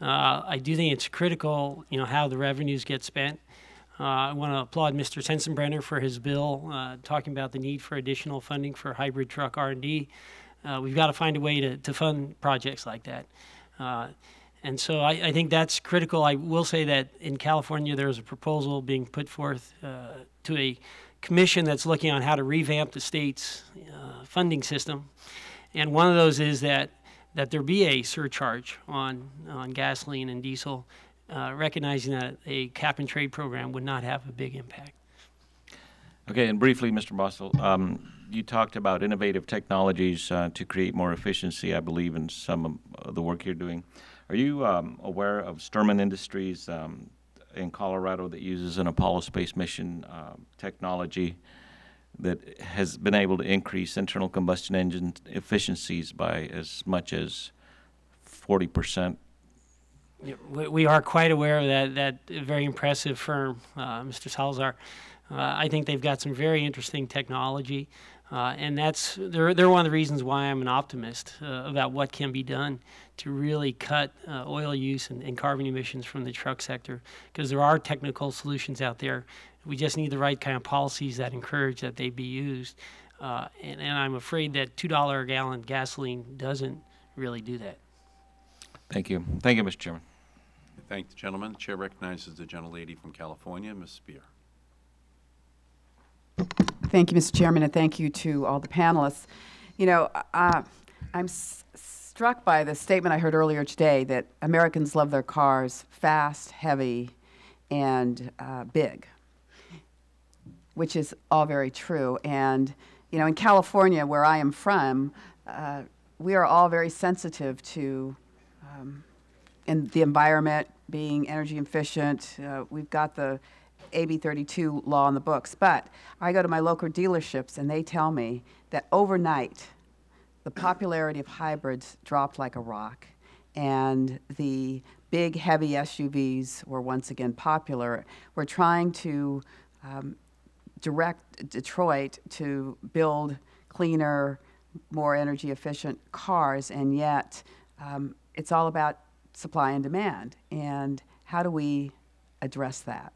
Uh, I do think it's critical, you know, how the revenues get spent. Uh, I want to applaud Mr. Sensenbrenner for his bill uh, talking about the need for additional funding for hybrid truck R&D. Uh, we've got to find a way to, to fund projects like that. And so I, I, think that's critical. I will say that in California, there's a proposal being put forth uh, to a commission that's looking on how to revamp the state's uh, funding system. And one of those is that, that there be a surcharge on, on gasoline and diesel, uh, recognizing that a cap and trade program would not have a big impact. Okay, and briefly, Mr. Boesel, um, you talked about innovative technologies uh, to create more efficiency, I believe, in some of the work you're doing. Are you um, aware of Sturman Industries um, in Colorado that uses an Apollo space mission uh, technology that has been able to increase internal combustion engine efficiencies by as much as 40 percent? We are quite aware of that, that very impressive firm, uh, Mr. Salazar. Uh, I think they've got some very interesting technology. Uh, and that's they're, they're one of the reasons why I'm an optimist uh, about what can be done to really cut uh, oil use and, and, carbon emissions from the truck sector because there are technical solutions out there. We just need the right kind of policies that encourage that they be used. Uh, and, and I'm afraid that $2 a gallon gasoline doesn't really do that. Thank you. Thank you, Mr. Chairman. Thank the gentleman. The chair recognizes the gentlelady from California, Ms. Speier. Thank you, Mr. Chairman, and thank you to all the panelists. You know, uh, I'm struck by the statement I heard earlier today that Americans love their cars fast, heavy, and uh, big, which is all very true. And, you know, in California, where I am from, uh, we are all very sensitive to um, in the environment, being energy efficient. Uh, we've got the AB 32 law in the books, but I go to my local dealerships and they tell me that overnight the popularity of hybrids dropped like a rock and the big heavy SUVs were once again popular. We're trying to um, direct Detroit to build cleaner, more energy efficient cars, and yet um, it's all about supply and demand. And how do we address that?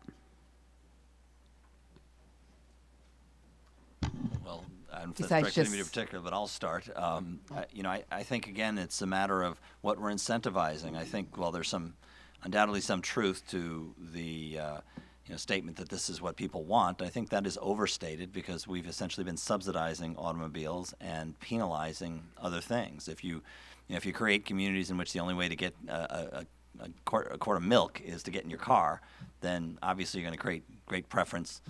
Well, I don't know if that's directed in particular, but I'll start. Um, I, you know, I, I think again, it's a matter of what we're incentivizing. I think, well, there's some, undoubtedly some truth to the, uh, you know, statement that this is what people want. I think that is overstated because we've essentially been subsidizing automobiles and penalizing other things. If you, you know, if you create communities in which the only way to get a, a, a, quart, a quart of milk is to get in your car, then obviously you're going to create great preference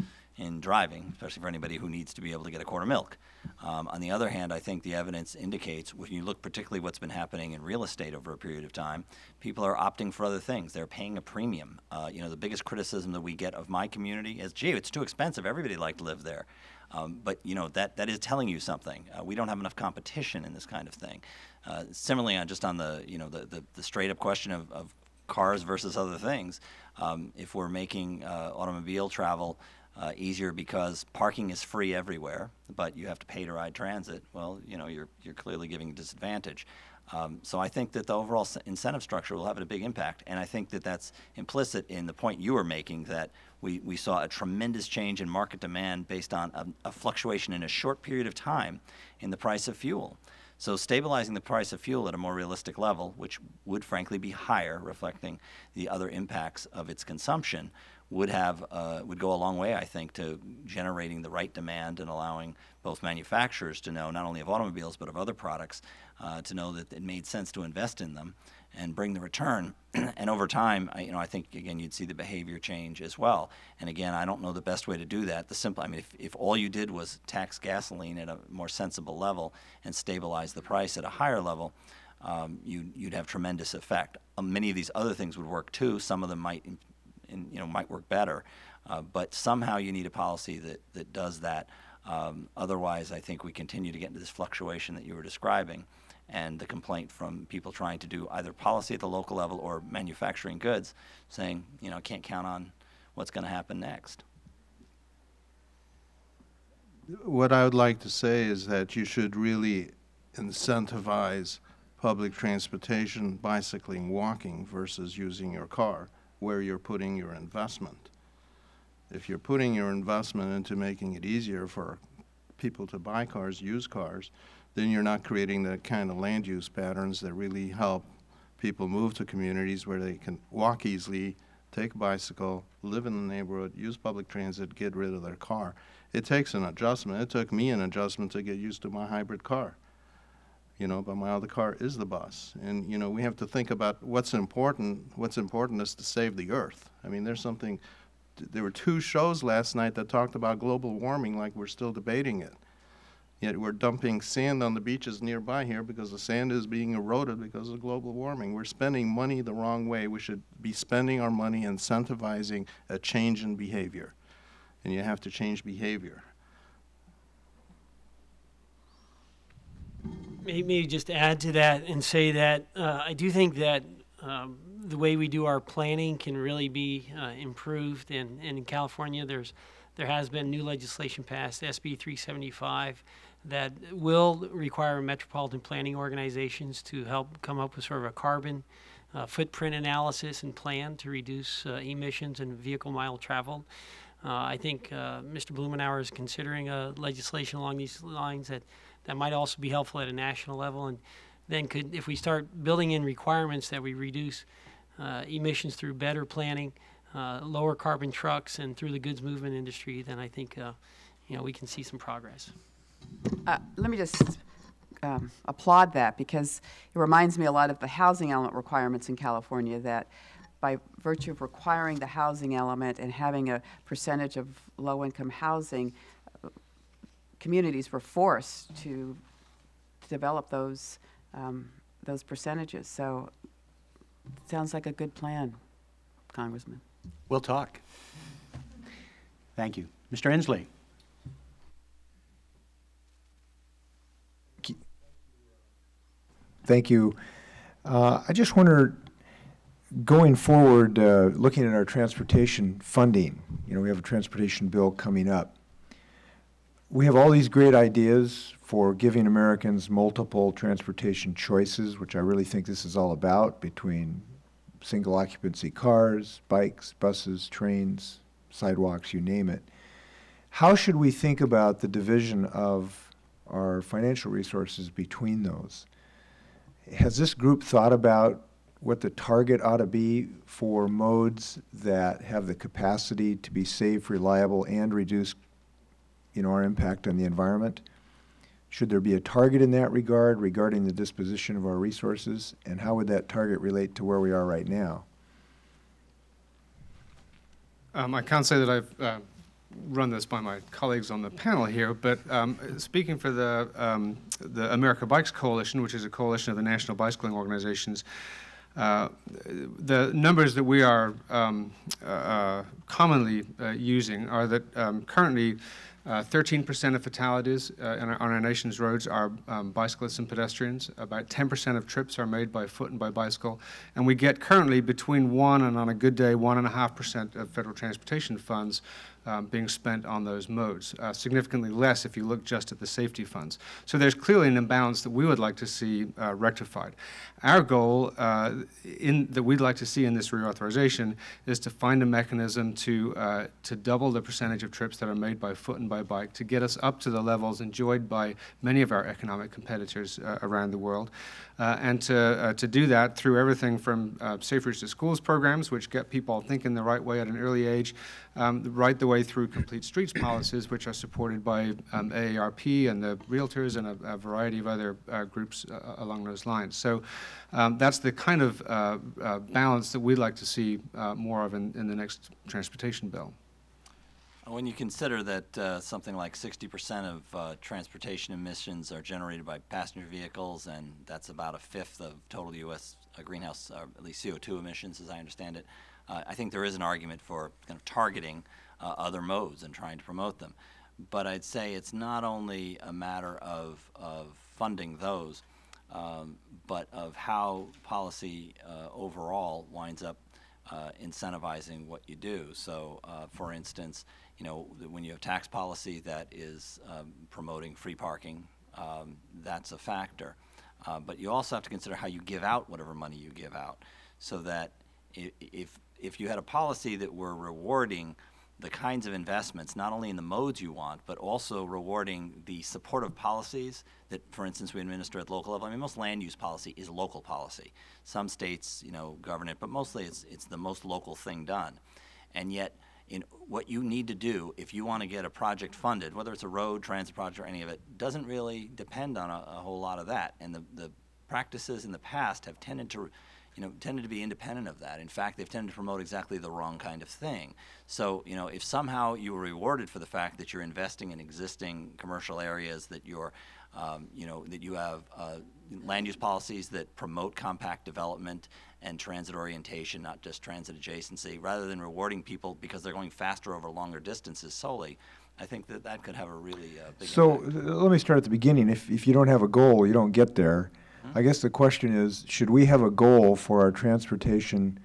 in driving, especially for anybody who needs to be able to get a quart of milk. Um, on the other hand, I think the evidence indicates when you look particularly what's been happening in real estate over a period of time, people are opting for other things. They're paying a premium. Uh, you know, the biggest criticism that we get of my community is, gee, it's too expensive. Everybody like to live there. Um, but you know that that is telling you something. Uh, we don't have enough competition in this kind of thing. Uh, similarly, on just on the you know the, the, the straight up question of, of cars versus other things, um, if we're making uh, automobile travel uh, easier because parking is free everywhere, but you have to pay to ride transit. Well, you know, you're, you're clearly giving a disadvantage. Um, so I think that the overall incentive structure will have a big impact, and I think that that's implicit in the point you were making that we, we saw a tremendous change in market demand based on a, a fluctuation in a short period of time in the price of fuel. So stabilizing the price of fuel at a more realistic level, which would frankly be higher, reflecting the other impacts of its consumption, would have uh, would go a long way, I think, to generating the right demand and allowing both manufacturers to know not only of automobiles but of other products uh, to know that it made sense to invest in them and bring the return. and over time, I, you know, I think again you'd see the behavior change as well. And again, I don't know the best way to do that. The simple, I mean, if, if all you did was tax gasoline at a more sensible level and stabilize the price at a higher level. Um, you, would have tremendous effect. Um, many of these other things would work too. Some of them might and you know might work better. Uh, but somehow you need a policy that, that does that. Um, otherwise, I think we continue to get into this fluctuation that you were describing. and the complaint from people trying to do either policy at the local level or manufacturing goods, saying, you know, can't count on what's going to happen next. What I would like to say is that you should really incentivize public transportation, bicycling, walking versus using your car, where you're putting your investment. If you're putting your investment into making it easier for people to buy cars, use cars, then you're not creating the kind of land use patterns that really help people move to communities where they can walk easily, take a bicycle, live in the neighborhood, use public transit, get rid of their car. It takes an adjustment. It took me an adjustment to get used to my hybrid car you know, but my other car is the bus. And, you know, we have to think about what's important. What's important is to save the earth. I mean, there's something, there were two shows last night that talked about global warming like we're still debating it. Yet we're dumping sand on the beaches nearby here because the sand is being eroded because of global warming. We're spending money the wrong way. We should be spending our money incentivizing a change in behavior. And you have to change behavior. Maybe just add to that and say that uh, I do think that um, the way we do our planning can really be uh, improved. And, and, in California, there's there has been new legislation passed, SB 375, that will require metropolitan planning organizations to help come up with sort of a carbon uh, footprint analysis and plan to reduce uh, emissions and vehicle mile traveled. Uh, I think uh, Mr. Blumenauer is considering legislation along these lines that that might also be helpful at a national level. And then could, if we start building in requirements that we reduce uh, emissions through better planning, uh, lower carbon trucks, and through the goods movement industry, then I think uh, you know we can see some progress. Uh, let me just um, applaud that because it reminds me a lot of the housing element requirements in California that by virtue of requiring the housing element and having a percentage of low-income housing, communities were forced to develop those um, those percentages. So it sounds like a good plan, Congressman. We'll talk. Thank you. Mr. Inslee. Thank you. Uh, I just wonder, going forward, uh, looking at our transportation funding, you know, we have a transportation bill coming up we have all these great ideas for giving Americans multiple transportation choices, which I really think this is all about between single occupancy cars, bikes, buses, trains, sidewalks, you name it. How should we think about the division of our financial resources between those? Has this group thought about what the target ought to be for modes that have the capacity to be safe, reliable, and reduce you know, our impact on the environment? Should there be a target in that regard regarding the disposition of our resources? And how would that target relate to where we are right now? Um, I can't say that I've uh, run this by my colleagues on the panel here, but um, speaking for the, um, the America Bikes Coalition, which is a coalition of the national bicycling organizations, uh, the numbers that we are um, uh, commonly uh, using are that um, currently 13% uh, of fatalities uh, our, on our nation's roads are um, bicyclists and pedestrians. About 10% of trips are made by foot and by bicycle. And we get currently between 1 and on a good day, 1.5% of federal transportation funds um, being spent on those modes, uh, significantly less if you look just at the safety funds. So there's clearly an imbalance that we would like to see uh, rectified. Our goal uh, in, that we'd like to see in this reauthorization is to find a mechanism to, uh, to double the percentage of trips that are made by foot and by bike to get us up to the levels enjoyed by many of our economic competitors uh, around the world. Uh, and to, uh, to do that through everything from uh, Safe Routes to Schools programs, which get people thinking the right way at an early age, um, right the way through complete streets policies, which are supported by um, AARP and the realtors and a, a variety of other uh, groups uh, along those lines. So um, that's the kind of uh, balance that we'd like to see more of in, in the next transportation bill. When you consider that uh, something like 60% of uh, transportation emissions are generated by passenger vehicles, and that's about a fifth of total U.S. Uh, greenhouse, uh, at least CO2 emissions, as I understand it, uh, I think there is an argument for kind of targeting uh, other modes and trying to promote them. But I'd say it's not only a matter of, of funding those, um, but of how policy overall winds up uh, incentivizing what you do. So, uh, for instance, you know, when you have tax policy that is um, promoting free parking, um, that's a factor. Uh, but you also have to consider how you give out whatever money you give out, so that if if you had a policy that were rewarding the kinds of investments, not only in the modes you want, but also rewarding the supportive policies that, for instance, we administer at local level. I mean, most land use policy is local policy. Some states, you know, govern it, but mostly it's, it's the most local thing done. And yet, in what you need to do if you want to get a project funded, whether it's a road, transit project, or any of it, doesn't really depend on a, a whole lot of that. And the, the practices in the past have tended to you know, tended to be independent of that. In fact, they've tended to promote exactly the wrong kind of thing. So, you know, if somehow you were rewarded for the fact that you're investing in existing commercial areas, that you're, um, you know, that you have uh, land use policies that promote compact development and transit orientation, not just transit adjacency, rather than rewarding people because they're going faster over longer distances solely, I think that that could have a really uh, big so impact. let me start at the beginning. If, if you don't have a goal, you don't get there. I guess the question is, should we have a goal for our transportation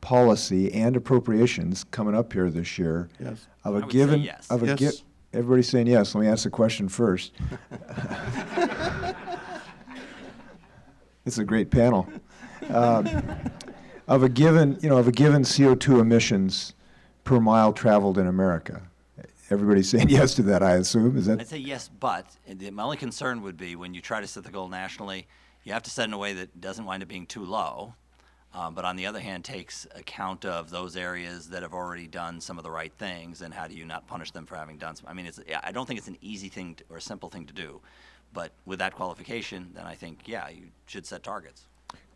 policy and appropriations coming up here this year? Yes. Of I a would say given, yes. of a gi- Yes. everybody's saying yes. Let me ask the question first. It's a great panel. Um, Of a given, you know, of a given CO2 emissions per mile traveled in America. Everybody's saying yes to that, I assume. Is I'd say yes, but uh, the- my only concern would be when you try to set the goal nationally, you have to set it in a way that doesn't wind up being too low, um, but on the other hand, takes account of those areas that have already done some of the right things, and how do you not punish them for having done some? I mean, it's, I don't think it's an easy thing to, or a simple thing to do, but with that qualification, then I think, yeah, you should set targets.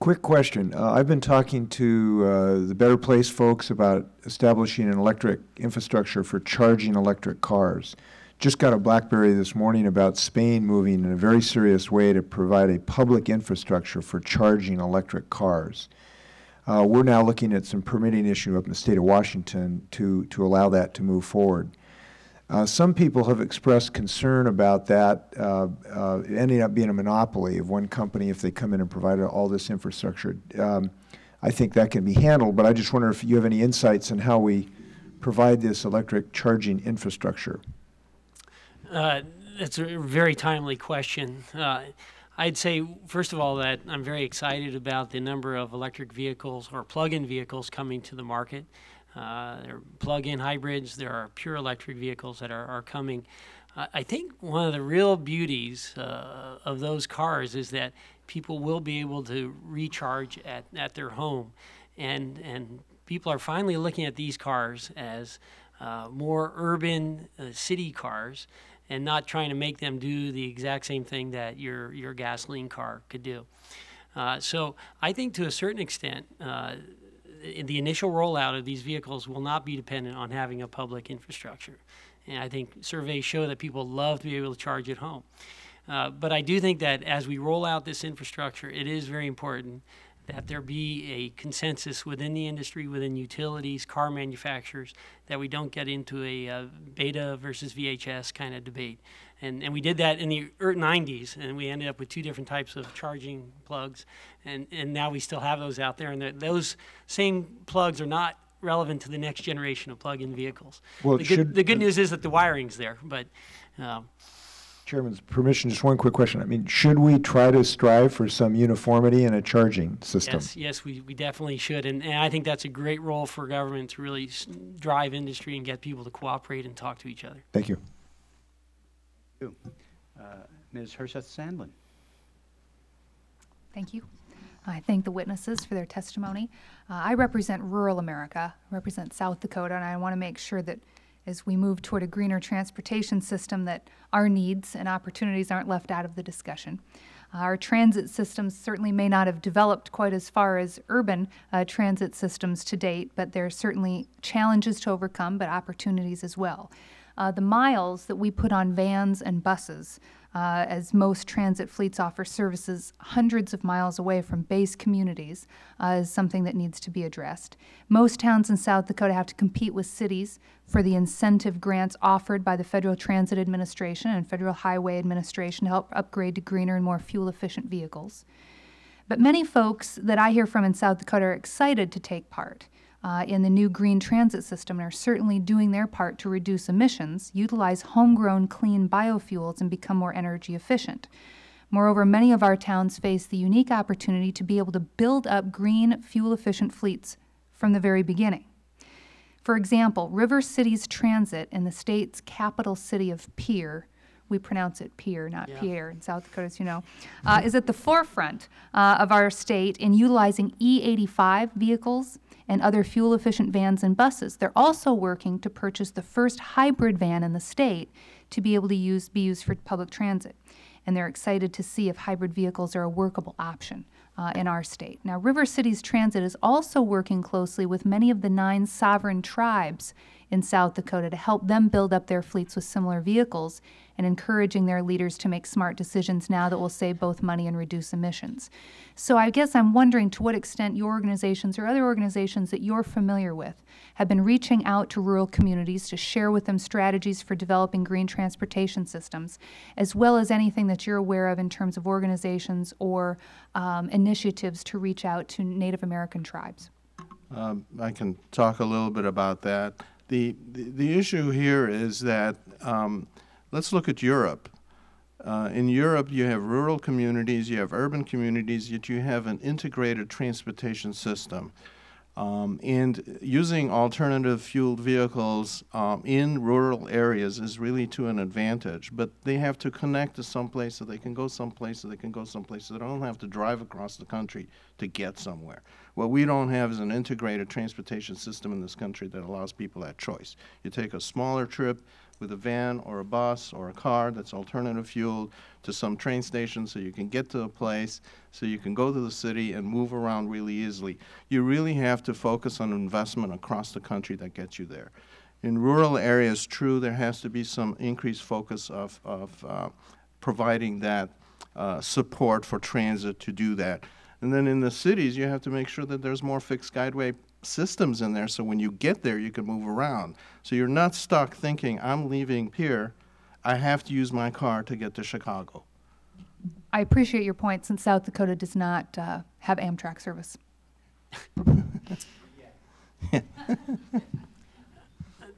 Quick question. Uh, I've been talking to uh, the Better Place folks about establishing an electric infrastructure for charging electric cars. Just got a BlackBerry this morning about Spain moving in a very serious way to provide a public infrastructure for charging electric cars. Uh, we're now looking at some permitting issue up in the state of Washington to, to allow that to move forward. Uh, some people have expressed concern about that uh, uh, ending up being a monopoly of one company if they come in and provide all this infrastructure. Um, I think that can be handled, but I just wonder if you have any insights on how we provide this electric charging infrastructure. Uh, That's a very timely question. Uh, I'd say, first of all, that I'm very excited about the number of electric vehicles or plug-in vehicles coming to the market. Uh, There are plug-in hybrids, there are pure electric vehicles that are, are coming. Uh, I think one of the real beauties uh, of those cars is that people will be able to recharge at, at their home. And, and people are finally looking at these cars as uh, more urban uh, city cars and not trying to make them do the exact same thing that your, your gasoline car could do. So I think to a certain extent, the initial rollout of these vehicles will not be dependent on having a public infrastructure. And I think surveys show that people love to be able to charge at home. Uh, but I do think that as we roll out this infrastructure, it is very important that there be a consensus within the industry, within utilities, car manufacturers, that we don't get into a uh, beta versus VHS kind of debate. And, and we did that in the early 90s, and we ended up with two different types of charging plugs. And, and now we still have those out there, and those same plugs are not relevant to the next generation of plug-in vehicles. Well, the, good, should- the good news is that the wiring's there, but um, Chairman's permission, just one quick question. I mean, should we try to strive for some uniformity in a charging system? Yes, yes, we, we definitely should. And, and I think that's a great role for government to really drive industry and get people to cooperate and talk to each other. Thank you. You. Uh, Ms. Herseth Sandlin. Thank you. I thank the witnesses for their testimony. Uh, I represent rural America, represent South Dakota, and I want to make sure that as we move toward a greener transportation system, that our needs and opportunities aren't left out of the discussion. Our transit systems certainly may not have developed quite as far as urban uh, transit systems to date, but there are certainly challenges to overcome, but opportunities as well. Uh, the miles that we put on vans and buses uh, as most transit fleets offer services hundreds of miles away from base communities, uh, is something that needs to be addressed. Most towns in South Dakota have to compete with cities for the incentive grants offered by the Federal Transit Administration and Federal Highway Administration to help upgrade to greener and more fuel efficient vehicles. But many folks that I hear from in South Dakota are excited to take part uh, in the new green transit system and are certainly doing their part to reduce emissions, utilize homegrown clean biofuels, and become more energy efficient. Moreover, many of our towns face the unique opportunity to be able to build up green, fuel efficient fleets from the very beginning. For example, River Cities Transit in the state's capital city of Pierre we pronounce it Pierre, not Yeah. Pierre in South Dakota, as you know, uh, is at the forefront uh, of our state in utilizing E85 vehicles and other fuel efficient vans and buses. They're also working to purchase the first hybrid van in the state to be able to use, be used for public transit. And they're excited to see if hybrid vehicles are a workable option uh, in our state. Now, River Cities Transit is also working closely with many of the nine sovereign tribes in South Dakota to help them build up their fleets with similar vehicles and encouraging their leaders to make smart decisions now that will save both money and reduce emissions. So I guess I'm wondering to what extent your organizations or other organizations that you're familiar with have been reaching out to rural communities to share with them strategies for developing green transportation systems, as well as anything that you're aware of in terms of organizations or um, initiatives to reach out to Native American tribes. Um, I can talk a little bit about that. The, the, issue here is that, um, let's look at Europe. Uh, in Europe, you have rural communities, you have urban communities, yet you have an integrated transportation system. Um, and using alternative fueled vehicles um, in rural areas is really to an advantage. But they have to connect to someplace so they can go someplace so they can go someplace so they don't have to drive across the country to get somewhere. What we don't have is an integrated transportation system in this country that allows people that choice. You take a smaller trip with a van or a bus or a car that's alternative fueled to some train station so you can get to a place, so you can go to the city and move around really easily. You really have to focus on investment across the country that gets you there. In rural areas, true, there has to be some increased focus of, of uh, providing that uh, support for transit to do that. And then in the cities, you have to make sure that there's more fixed guideway systems in there so when you get there, you can move around. So you're not stuck thinking, I'm leaving Pierre, I have to use my car to get to Chicago. I appreciate your point since South Dakota does not uh, have Amtrak service.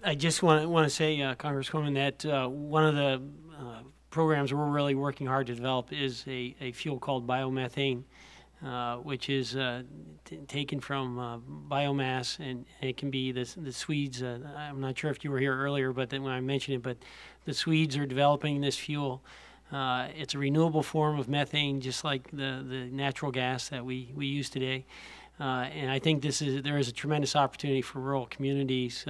I just want to, want to say, uh, Congresswoman, that uh, one of the uh, programs we're really working hard to develop is a, a fuel called biomethane, uh, which is uh, t- taken from uh, biomass, and it can be the, the Swedes. Uh, I'm not sure if you were here earlier, but then when I mentioned it, but the Swedes are developing this fuel. Uh, it's a renewable form of methane, just like the, the natural gas that we, we use today. And I think this is there is a tremendous opportunity for rural communities,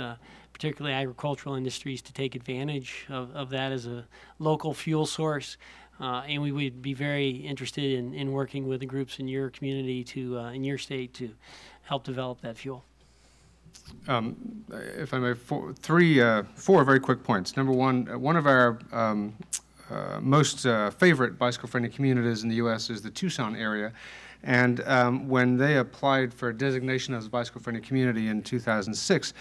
particularly agricultural industries, to take advantage of, of that as a local fuel source. Uh, and we would be very interested in, in working with the groups in your community to uh, in your state to help develop that fuel. Um, if I may, four, three, uh, four very quick points. Number one, uh, one of our um, uh, most uh, favorite bicycle-friendly communities in the U.S. is the Tucson area. And um, when they applied for designation as a bicycle-friendly community in 2006,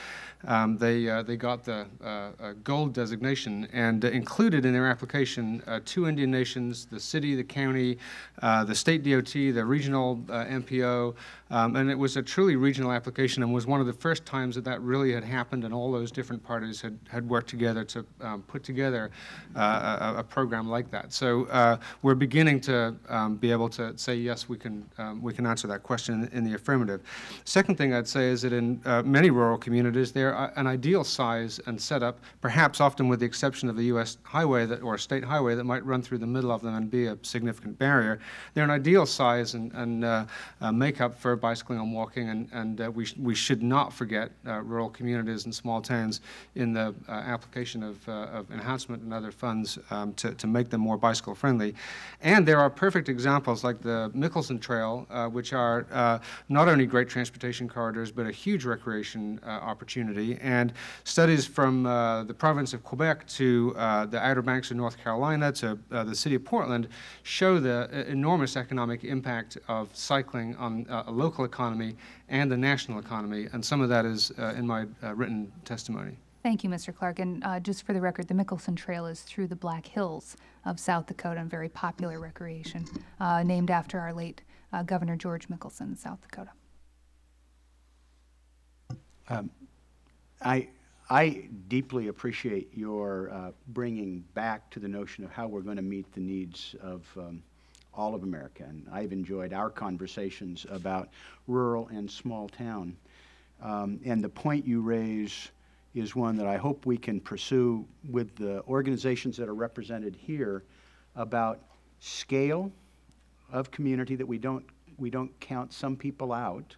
um, they, uh, they got the uh, uh, gold designation and uh, included in their application uh, two Indian nations, the city, the county, uh, the state DOT, the regional MPO, um, and it was a truly regional application and was one of the first times that that really had happened and all those different parties had, had worked together to um, put together a, a, program like that. So we're beginning to um, be able to say, yes, we can, um, we can answer that question in, in, the affirmative. Second thing I'd say is that in many rural communities, there they're an ideal size and setup, perhaps often with the exception of a U.S. highway that, or a state highway that might run through the middle of them and be a significant barrier. They're an ideal size and, and uh, uh, makeup for bicycling and walking, and, and uh, we, sh we should not forget uh, rural communities and small towns in the uh, application of, uh, of enhancement and other funds um, to, to make them more bicycle friendly. And there are perfect examples like the Mickelson Trail which are not only great transportation corridors, but a huge recreation uh, opportunity. And studies from uh, the province of Quebec to uh, the Outer Banks of North Carolina to uh, the city of Portland show the enormous economic impact of cycling on a local economy and the national economy. And some of that is in my written testimony. Thank you, Mr. Clark. And uh, just for the record, the Mickelson Trail is through the Black Hills of South Dakota and very popular recreation, uh, named after our late uh, Governor George Mickelson in South Dakota. Um, I, I deeply appreciate your uh, bringing back to the notion of how we're going to meet the needs of um, all of America. And I've enjoyed our conversations about rural and small town. Um, and the point you raise is one that I hope we can pursue with the organizations that are represented here about scale of community that we don't we don't count some people out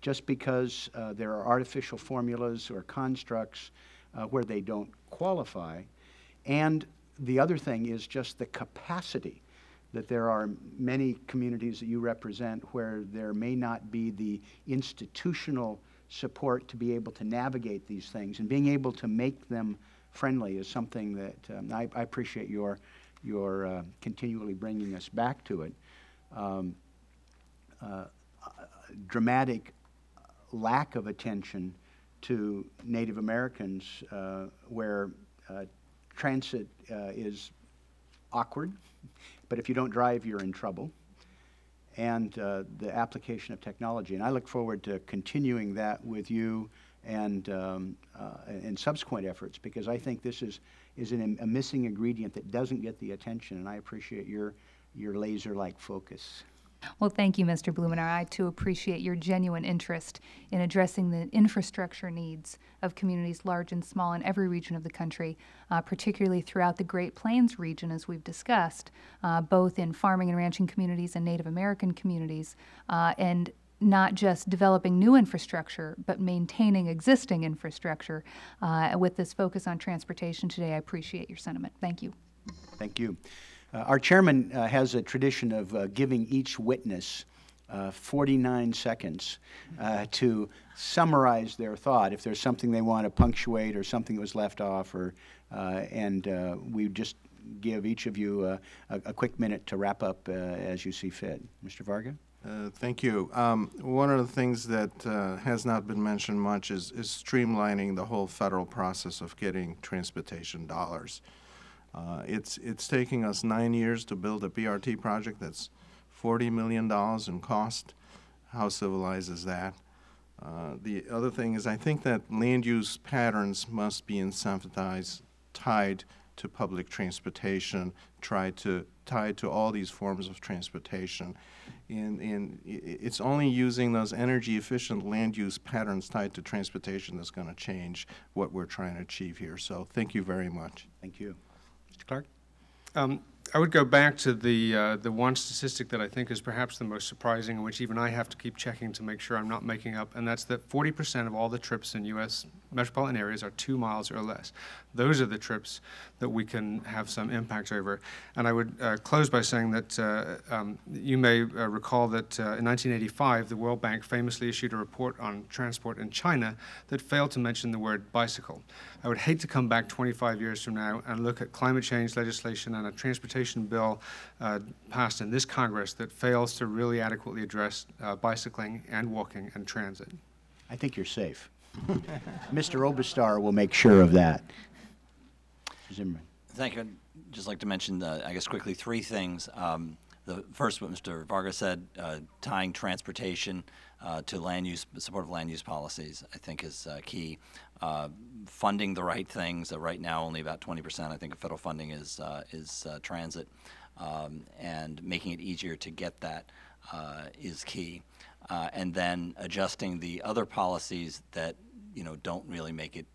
just because uh, there are artificial formulas or constructs uh, where they don't qualify and the other thing is just the capacity that there are many communities that you represent where there may not be the institutional support to be able to navigate these things and being able to make them friendly is something that um, I, I, appreciate your your uh, continually bringing us back to it. Um, uh, dramatic lack of attention to Native Americans, uh, where uh, transit uh, is awkward, but if you don't drive, you're in trouble and uh, the application of technology. And I look forward to continuing that with you and, um, uh, and subsequent efforts because I think this is, is an, a missing ingredient that doesn't get the attention, and I appreciate your, your laser-like focus. Well, thank you, Mr. Blumenauer. I too appreciate your genuine interest in addressing the infrastructure needs of communities large and small in every region of the country, uh, particularly throughout the Great Plains region, as we've discussed, uh, both in farming and ranching communities and Native American communities, uh, and not just developing new infrastructure, but maintaining existing infrastructure. Uh, with this focus on transportation today, I appreciate your sentiment. Thank you. Thank you. Uh, our chairman uh, has a tradition of uh, giving each witness uh, 49 seconds uh, to summarize their thought if there's something they want to punctuate or something that was left off or uh, and we just give each of you a, a, quick minute to wrap up as you see fit. Mr. Varga? thank you. Um, one of the things that has not been mentioned much is, is streamlining the whole federal process of getting transportation dollars. Uh, it's, it's taking us nine years to build a BRT project that's $40 million in cost. How civilized is that? Uh, the other thing is I think that land use patterns must be incentivized, tied to public transportation, tried to tied to all these forms of transportation. And, and it's only using those energy efficient land use patterns tied to transportation that's going to change what we're trying to achieve here. So thank you very much. Thank you. Clark? Um, I would go back to the uh, the one statistic that I think is perhaps the most surprising, and which even I have to keep checking to make sure I'm not making up, and that's that 40% of all the trips in U.S. metropolitan areas are two miles or less. Those are the trips that we can have some impact over. And I would uh, close by saying that uh, um, you may uh, recall that uh, in 1985, the World Bank famously issued a report on transport in China that failed to mention the word bicycle. I would hate to come back 25 years from now and look at climate change legislation and a transportation bill uh, passed in this Congress that fails to really adequately address uh, bicycling and walking and transit. I think you're safe. Mr. Oberstar will make sure of that. Zimmerman. Thank you. I'd just like to mention, uh, I guess, quickly three things. Um, the first, what Mr. Vargas said, uh, tying transportation uh, to land use, supportive land use policies, I think is uh, key. Uh, funding the right things. Uh, right now, only about 20%, I think, of federal funding is is transit, um, and making it easier to get that is key. and then adjusting the other policies that you know don't really make it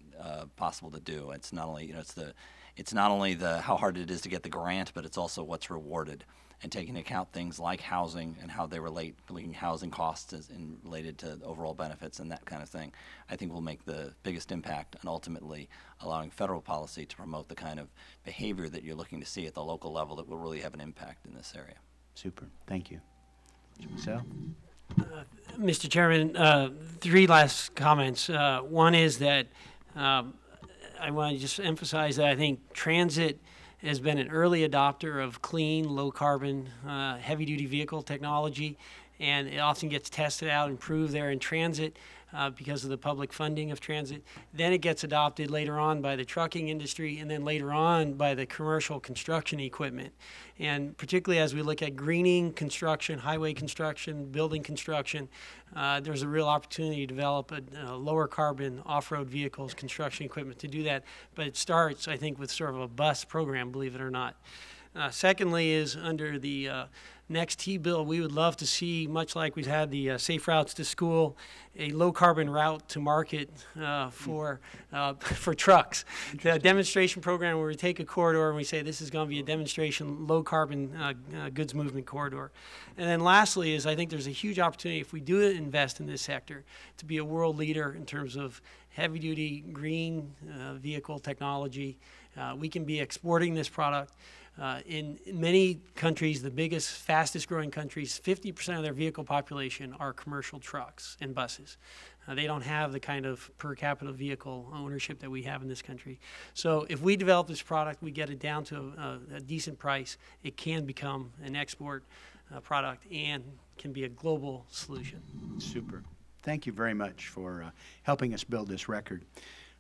possible to do. It's not only you know it's the it's not only the how hard it is to get the grant, but it's also what's rewarded and taking into account things like housing and how they relate, linking housing costs as in related to overall benefits and that kind of thing, I think will make the biggest impact and ultimately allowing federal policy to promote the kind of behavior that you're looking to see at the local level that will really have an impact in this area. Super. Thank you. Mr. Boesel? Mr. Chairman, uh, three last comments. Uh, one is that um, I want to just emphasize that I think transit has been an early adopter of clean, low carbon, uh, heavy duty vehicle technology, and it often gets tested out and proved there in transit uh, because of the public funding of transit. Then it gets adopted later on by the trucking industry and then later on by the commercial construction equipment. And particularly as we look at greening construction, highway construction, building construction, uh, there's a real opportunity to develop a, lower carbon off-road vehicles, construction equipment to do that. But it starts, I think, with sort of a bus program, believe it or not. Uh, secondly is under the uh, next T bill, we would love to see, much like we've had the uh, Safe Routes to School, a low carbon route to market uh, for, uh, for trucks. The demonstration program where we take a corridor and we say this is going to be a demonstration low carbon uh, uh, goods movement corridor. And then lastly is I think there's a huge opportunity if we do invest in this sector to be a world leader in terms of heavy duty green uh, vehicle technology. we can be exporting this product. Uh, in, many countries, the biggest, fastest growing countries, 50% of their vehicle population are commercial trucks and buses. Uh, they don't have the kind of per capita vehicle ownership that we have in this country. So if we develop this product, we get it down to a, a decent price, it can become an export uh, product and can be a global solution. Super. Thank you very much for uh, helping us build this record.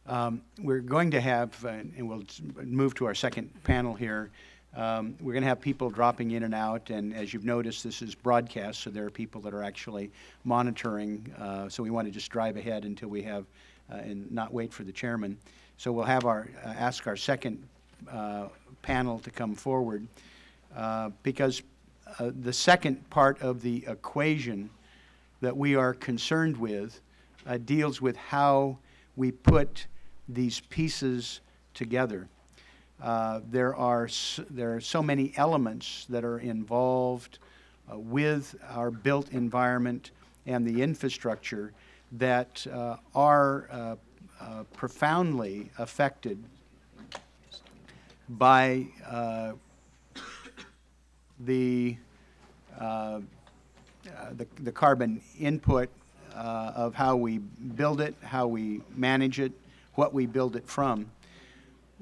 Um, we're going to have, uh, and we'll move to our second panel here, um, we're going to have people dropping in and out, and as you've noticed, this is broadcast, so there are people that are actually monitoring. Uh, so we want to just drive ahead until we have, uh, and not wait for the chairman. So we'll have our uh, ask our second uh, panel to come forward, uh, because uh, the second part of the equation that we are concerned with deals with how we put these pieces together. Uh, there, are there are so many elements that are involved uh, with our built environment and the infrastructure that uh, are uh, uh, profoundly affected by the, the, the carbon input of how we build it, how we manage it, what we build it from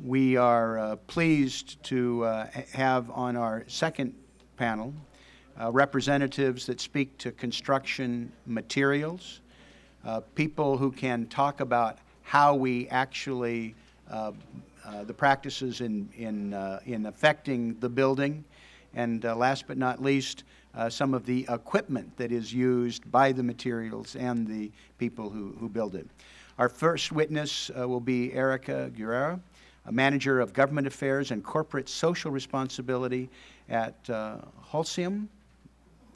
we are uh, pleased to uh, have on our second panel uh, representatives that speak to construction materials, uh, people who can talk about how we actually, uh, uh, the practices in, in, in affecting the building, and last but not least, some of the equipment that is used by the materials and the people who, who build it. Our first witness will be Erika Guerra a manager of government affairs and corporate social responsibility at uh, Holcim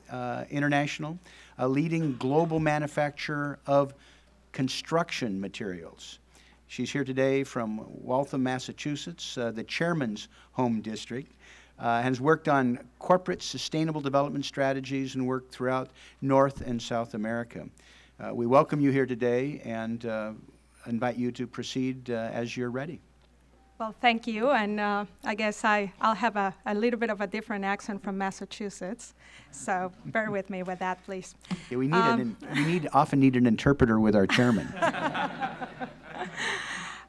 uh, International, a leading global manufacturer of construction materials. She's here today from Waltham, Massachusetts, uh, the chairman's home district. Uh, has worked on corporate sustainable development strategies and worked throughout North and South America. Uh, we welcome you here today and uh, invite you to proceed uh, as you're ready. Well, thank you. And uh, I guess I, I'll have a, a little bit of a different accent from Massachusetts. So bear with me with that, please. Yeah, we need, um, an, we need, often need an interpreter with our chairman.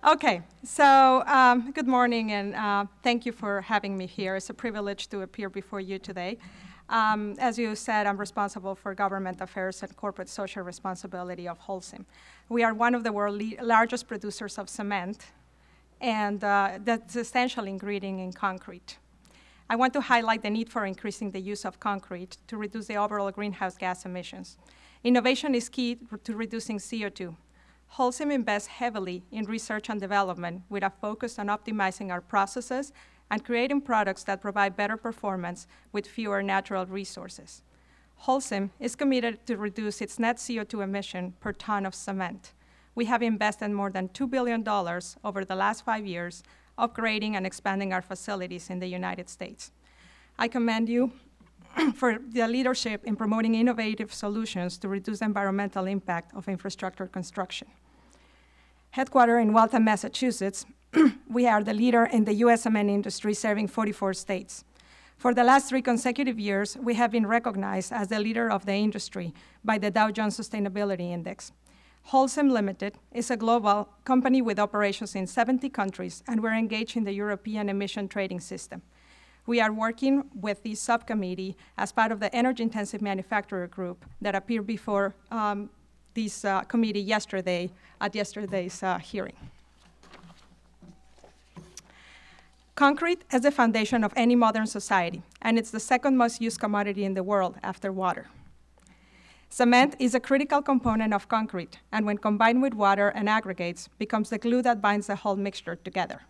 okay, so um, good morning and uh, thank you for having me here. It's a privilege to appear before you today. Um, as you said, I'm responsible for government affairs and corporate social responsibility of Holcim. We are one of the world's largest producers of cement, and uh, that's essential ingredient in concrete. I want to highlight the need for increasing the use of concrete to reduce the overall greenhouse gas emissions. Innovation is key to reducing CO2. Holcim invests heavily in research and development with a focus on optimizing our processes and creating products that provide better performance with fewer natural resources. Holcim is committed to reduce its net CO2 emission per ton of cement we have invested more than $2 billion over the last five years, upgrading and expanding our facilities in the United States. I commend you for the leadership in promoting innovative solutions to reduce the environmental impact of infrastructure construction. Headquartered in Waltham, Massachusetts, we are the leader in the U.S. cement industry serving 44 states. For the last three consecutive years, we have been recognized as the leader of the industry by the Dow Jones Sustainability Index. Holcim Limited is a global company with operations in 70 countries, and we're engaged in the European emission trading system. We are working with the subcommittee as part of the energy intensive manufacturer group that appeared before um, this uh, committee yesterday at yesterday's uh, hearing. Concrete is the foundation of any modern society, and it's the second most used commodity in the world after water. Cement is a critical component of concrete, and when combined with water and aggregates, becomes the glue that binds the whole mixture together.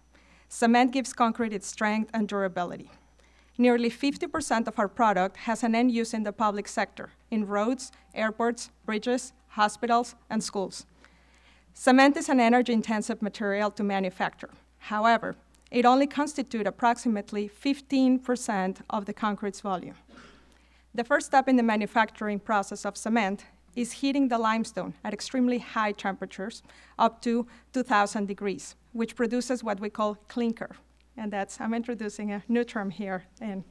Cement gives concrete its strength and durability. Nearly 50% of our product has an end use in the public sector, in roads, airports, bridges, hospitals, and schools. Cement is an energy-intensive material to manufacture. However, it only constitutes approximately 15% of the concrete's volume. The first step in the manufacturing process of cement is heating the limestone at extremely high temperatures, up to 2,000 degrees, which produces what we call clinker. And that's, I'm introducing a new term here. And,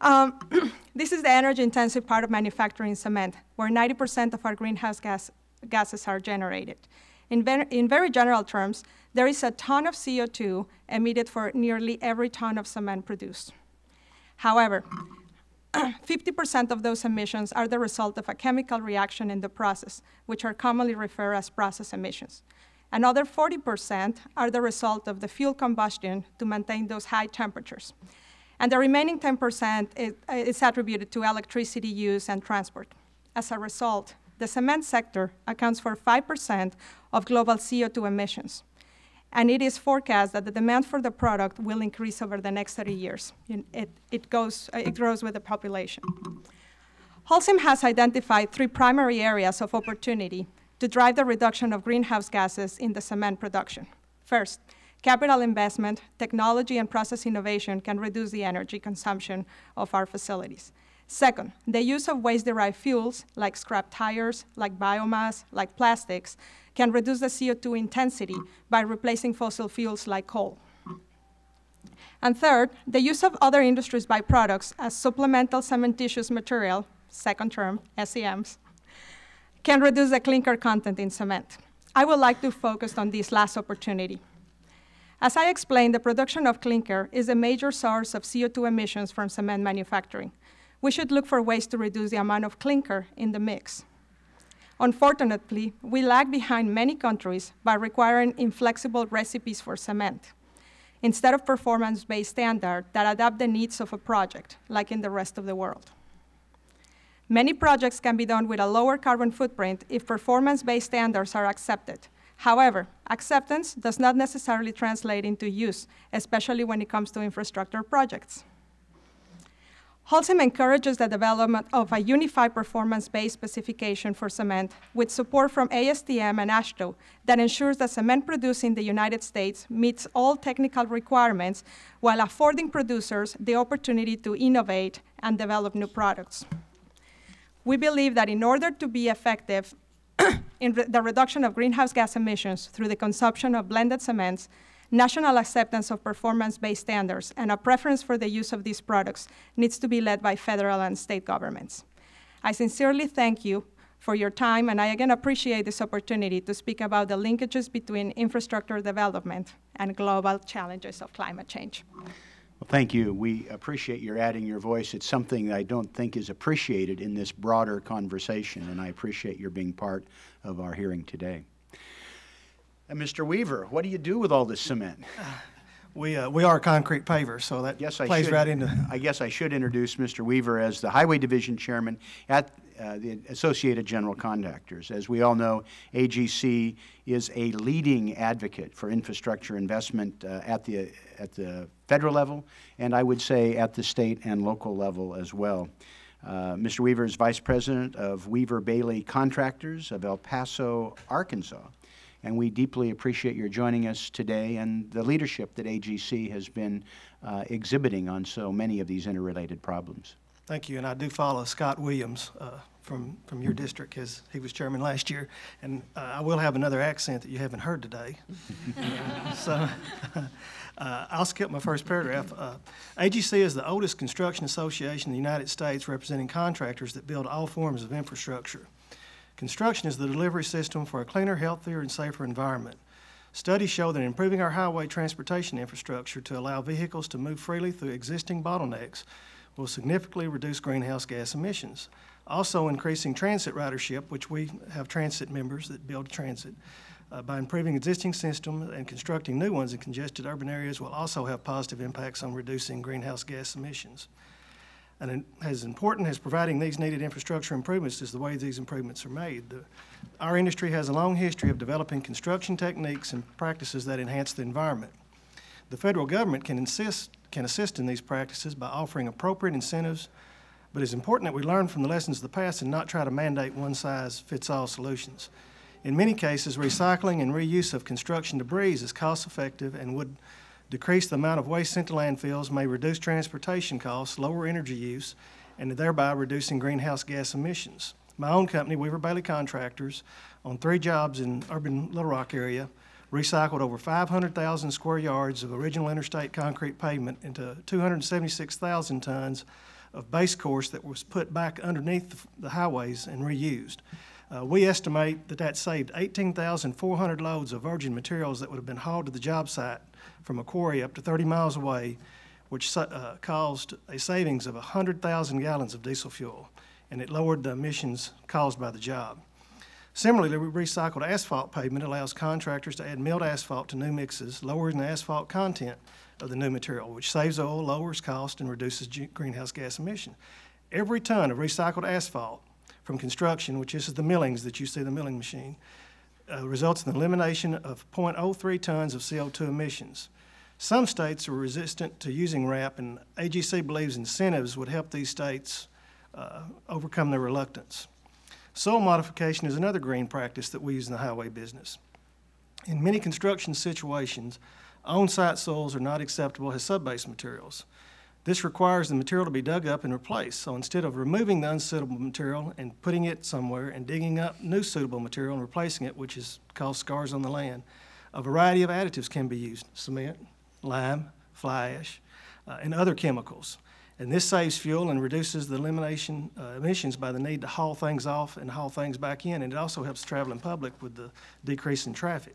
um, this is the energy intensive part of manufacturing cement, where 90% of our greenhouse gas, gases are generated. In, ver in very general terms, there is a ton of CO2 emitted for nearly every ton of cement produced. However, 50% of those emissions are the result of a chemical reaction in the process, which are commonly referred as process emissions. Another 40% are the result of the fuel combustion to maintain those high temperatures. And the remaining 10% is, is attributed to electricity use and transport. As a result, the cement sector accounts for 5% of global CO2 emissions. And it is forecast that the demand for the product will increase over the next 30 years. It, it, goes, uh, it grows with the population. Holcim has identified three primary areas of opportunity to drive the reduction of greenhouse gases in the cement production. First, capital investment, technology, and process innovation can reduce the energy consumption of our facilities. Second, the use of waste-derived fuels, like scrap tires, like biomass, like plastics, can reduce the CO2 intensity by replacing fossil fuels like coal. And third, the use of other industries' byproducts as supplemental cementitious material, second term, SCMs, can reduce the clinker content in cement. I would like to focus on this last opportunity. As I explained, the production of clinker is a major source of CO2 emissions from cement manufacturing we should look for ways to reduce the amount of clinker in the mix. Unfortunately, we lag behind many countries by requiring inflexible recipes for cement instead of performance-based standards that adapt the needs of a project, like in the rest of the world. Many projects can be done with a lower carbon footprint if performance-based standards are accepted. However, acceptance does not necessarily translate into use, especially when it comes to infrastructure projects. Holcim encourages the development of a unified performance-based specification for cement with support from ASTM and AASHTO that ensures that cement produced in the United States meets all technical requirements while affording producers the opportunity to innovate and develop new products. We believe that in order to be effective in the reduction of greenhouse gas emissions through the consumption of blended cements, National acceptance of performance-based standards and a preference for the use of these products needs to be led by federal and state governments. I sincerely thank you for your time, and I again appreciate this opportunity to speak about the linkages between infrastructure development and global challenges of climate change. Well, thank you. We appreciate your adding your voice. It's something I don't think is appreciated in this broader conversation, and I appreciate your being part of our hearing today. Mr. Weaver, what do you do with all this cement? We, uh, we are concrete paver, so that yes, I plays should, right into. I guess I should introduce Mr. Weaver as the Highway Division Chairman at uh, the Associated General Contractors. As we all know, AGC is a leading advocate for infrastructure investment uh, at, the, at the federal level, and I would say at the state and local level as well. Uh, Mr. Weaver is Vice President of Weaver Bailey Contractors of El Paso, Arkansas and we deeply appreciate your joining us today and the leadership that AGC has been uh, exhibiting on so many of these interrelated problems. Thank you, and I do follow Scott Williams uh, from, from your district, because he was chairman last year, and uh, I will have another accent that you haven't heard today. so, Uh, I'll skip my first paragraph. Uh, AGC is the oldest construction association in the United States representing contractors that build all forms of infrastructure. Construction is the delivery system for a cleaner, healthier, and safer environment. Studies show that improving our highway transportation infrastructure to allow vehicles to move freely through existing bottlenecks will significantly reduce greenhouse gas emissions. Also, increasing transit ridership, which we have transit members that build transit, uh, by improving existing systems and constructing new ones in congested urban areas will also have positive impacts on reducing greenhouse gas emissions. And as important as providing these needed infrastructure improvements is the way these improvements are made. The, our industry has a long history of developing construction techniques and practices that enhance the environment. The federal government can, insist, can assist in these practices by offering appropriate incentives, but it's important that we learn from the lessons of the past and not try to mandate one-size-fits-all solutions. In many cases, recycling and reuse of construction debris is cost-effective and would decrease the amount of waste sent to landfills, may reduce transportation costs, lower energy use, and thereby reducing greenhouse gas emissions. My own company, Weaver Bailey Contractors, on three jobs in urban Little Rock area, recycled over 500,000 square yards of original interstate concrete pavement into 276,000 tons of base course that was put back underneath the highways and reused. Uh, we estimate that that saved 18,400 loads of virgin materials that would have been hauled to the job site from a quarry up to 30 miles away, which uh, caused a savings of 100,000 gallons of diesel fuel, and it lowered the emissions caused by the job. Similarly, recycled asphalt pavement allows contractors to add milled asphalt to new mixes, lowering the asphalt content of the new material, which saves oil, lowers cost, and reduces greenhouse gas emission. Every ton of recycled asphalt from construction, which is the millings that you see the milling machine, uh, results in the elimination of 0.03 tons of CO2 emissions. Some states are resistant to using RAP, and AGC believes incentives would help these states uh, overcome their reluctance. Soil modification is another green practice that we use in the highway business. In many construction situations, on-site soils are not acceptable as subbase materials. This requires the material to be dug up and replaced. So instead of removing the unsuitable material and putting it somewhere and digging up new suitable material and replacing it, which has caused scars on the land, a variety of additives can be used cement, lime, fly ash, uh, and other chemicals. And this saves fuel and reduces the elimination uh, emissions by the need to haul things off and haul things back in. And it also helps the traveling public with the decrease in traffic.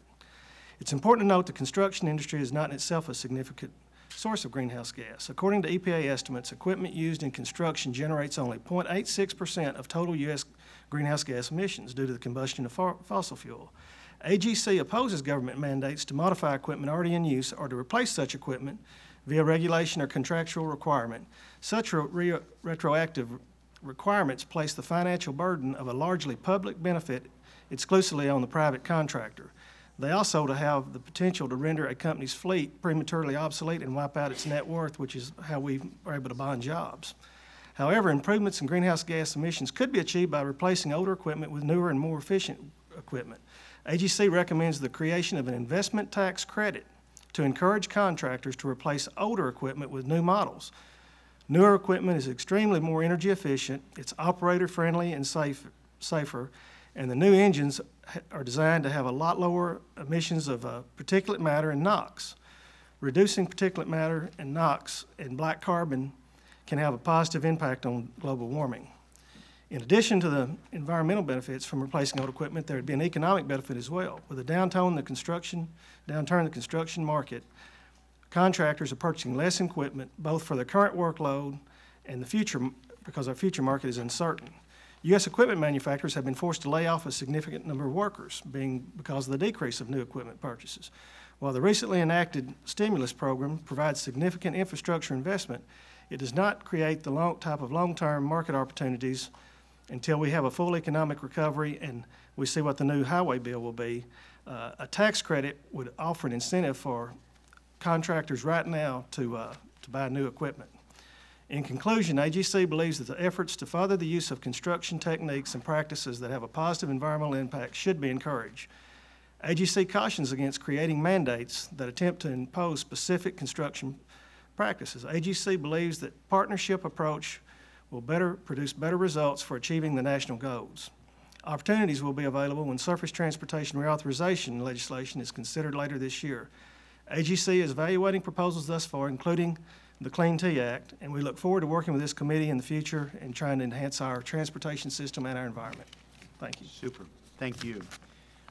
It's important to note the construction industry is not in itself a significant source of greenhouse gas. According to EPA estimates, equipment used in construction generates only 0.86% of total U.S. greenhouse gas emissions due to the combustion of fossil fuel. AGC opposes government mandates to modify equipment already in use or to replace such equipment via regulation or contractual requirement. Such re retroactive requirements place the financial burden of a largely public benefit exclusively on the private contractor. They also to have the potential to render a company's fleet prematurely obsolete and wipe out its net worth, which is how we are able to bond jobs. However, improvements in greenhouse gas emissions could be achieved by replacing older equipment with newer and more efficient equipment. AGC recommends the creation of an investment tax credit to encourage contractors to replace older equipment with new models. Newer equipment is extremely more energy efficient, it's operator friendly and safe, safer, and the new engines are designed to have a lot lower emissions of uh, particulate matter and NOx. Reducing particulate matter and NOx and black carbon can have a positive impact on global warming. In addition to the environmental benefits from replacing old equipment, there would be an economic benefit as well. With a downturn in the construction, downturn the construction market, contractors are purchasing less equipment, both for their current workload and the future, because our future market is uncertain. U.S. equipment manufacturers have been forced to lay off a significant number of workers being because of the decrease of new equipment purchases. While the recently enacted stimulus program provides significant infrastructure investment, it does not create the long, type of long-term market opportunities until we have a full economic recovery and we see what the new highway bill will be. Uh, a tax credit would offer an incentive for contractors right now to, uh, to buy new equipment. In conclusion, AGC believes that the efforts to further the use of construction techniques and practices that have a positive environmental impact should be encouraged. AGC cautions against creating mandates that attempt to impose specific construction practices. AGC believes that partnership approach will better produce better results for achieving the national goals. Opportunities will be available when surface transportation reauthorization legislation is considered later this year. AGC is evaluating proposals thus far, including the Clean Tea Act, and we look forward to working with this committee in the future and trying to enhance our transportation system and our environment. Thank you. Super. Thank you.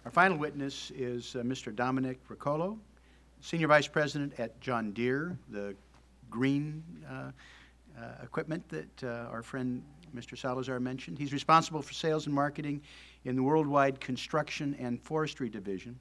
Our final witness is uh, Mr. Domenic Ruccolo, Senior Vice President at John Deere, the green uh, equipment that uh, our friend Mr. Salazar mentioned. He's responsible for sales and marketing in the worldwide construction and forestry division.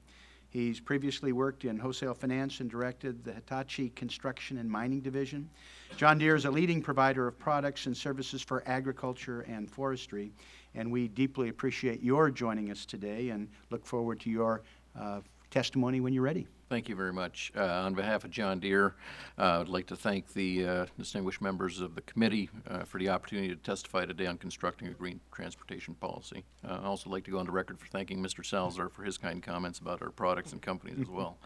He's previously worked in wholesale finance and directed the Hitachi Construction and Mining Division. John Deere is a leading provider of products and services for agriculture and forestry, and we deeply appreciate your joining us today and look forward to your uh, testimony when you're ready. Thank you very much. Uh, on behalf of John Deere, uh, I'd like to thank the uh, distinguished members of the committee uh, for the opportunity to testify today on constructing a green transportation policy. Uh, I'd also like to go on the record for thanking Mr. Salazar for his kind comments about our products and companies as well.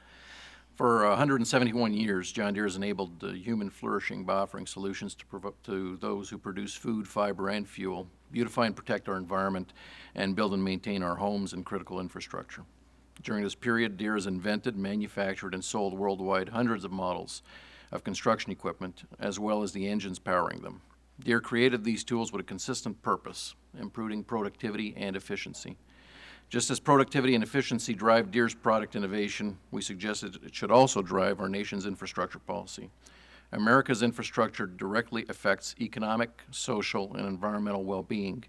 For 171 years, John Deere has enabled human flourishing by offering solutions to, to those who produce food, fiber, and fuel, beautify and protect our environment, and build and maintain our homes and critical infrastructure. During this period, Deere has invented, manufactured, and sold worldwide hundreds of models of construction equipment, as well as the engines powering them. Deere created these tools with a consistent purpose, improving productivity and efficiency. Just as productivity and efficiency drive Deere's product innovation, we suggested it should also drive our nation's infrastructure policy. America's infrastructure directly affects economic, social, and environmental well-being,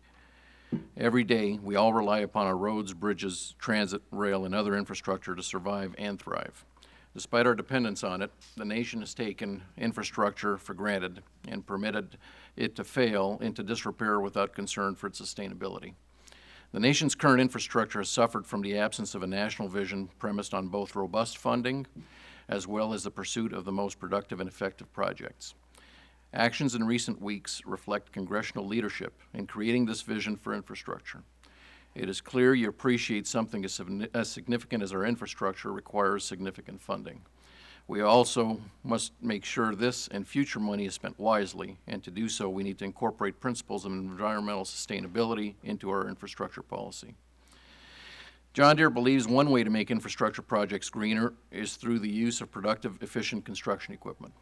Every day, we all rely upon our roads, bridges, transit, rail, and other infrastructure to survive and thrive. Despite our dependence on it, the nation has taken infrastructure for granted and permitted it to fail into disrepair without concern for its sustainability. The nation's current infrastructure has suffered from the absence of a national vision premised on both robust funding as well as the pursuit of the most productive and effective projects. Actions in recent weeks reflect congressional leadership in creating this vision for infrastructure. It is clear you appreciate something as, significant as our infrastructure requires significant funding. We also must make sure this and future money is spent wisely, and to do so, we need to incorporate principles of environmental sustainability into our infrastructure policy. John Deere believes one way to make infrastructure projects greener is through the use of productive, efficient construction equipment.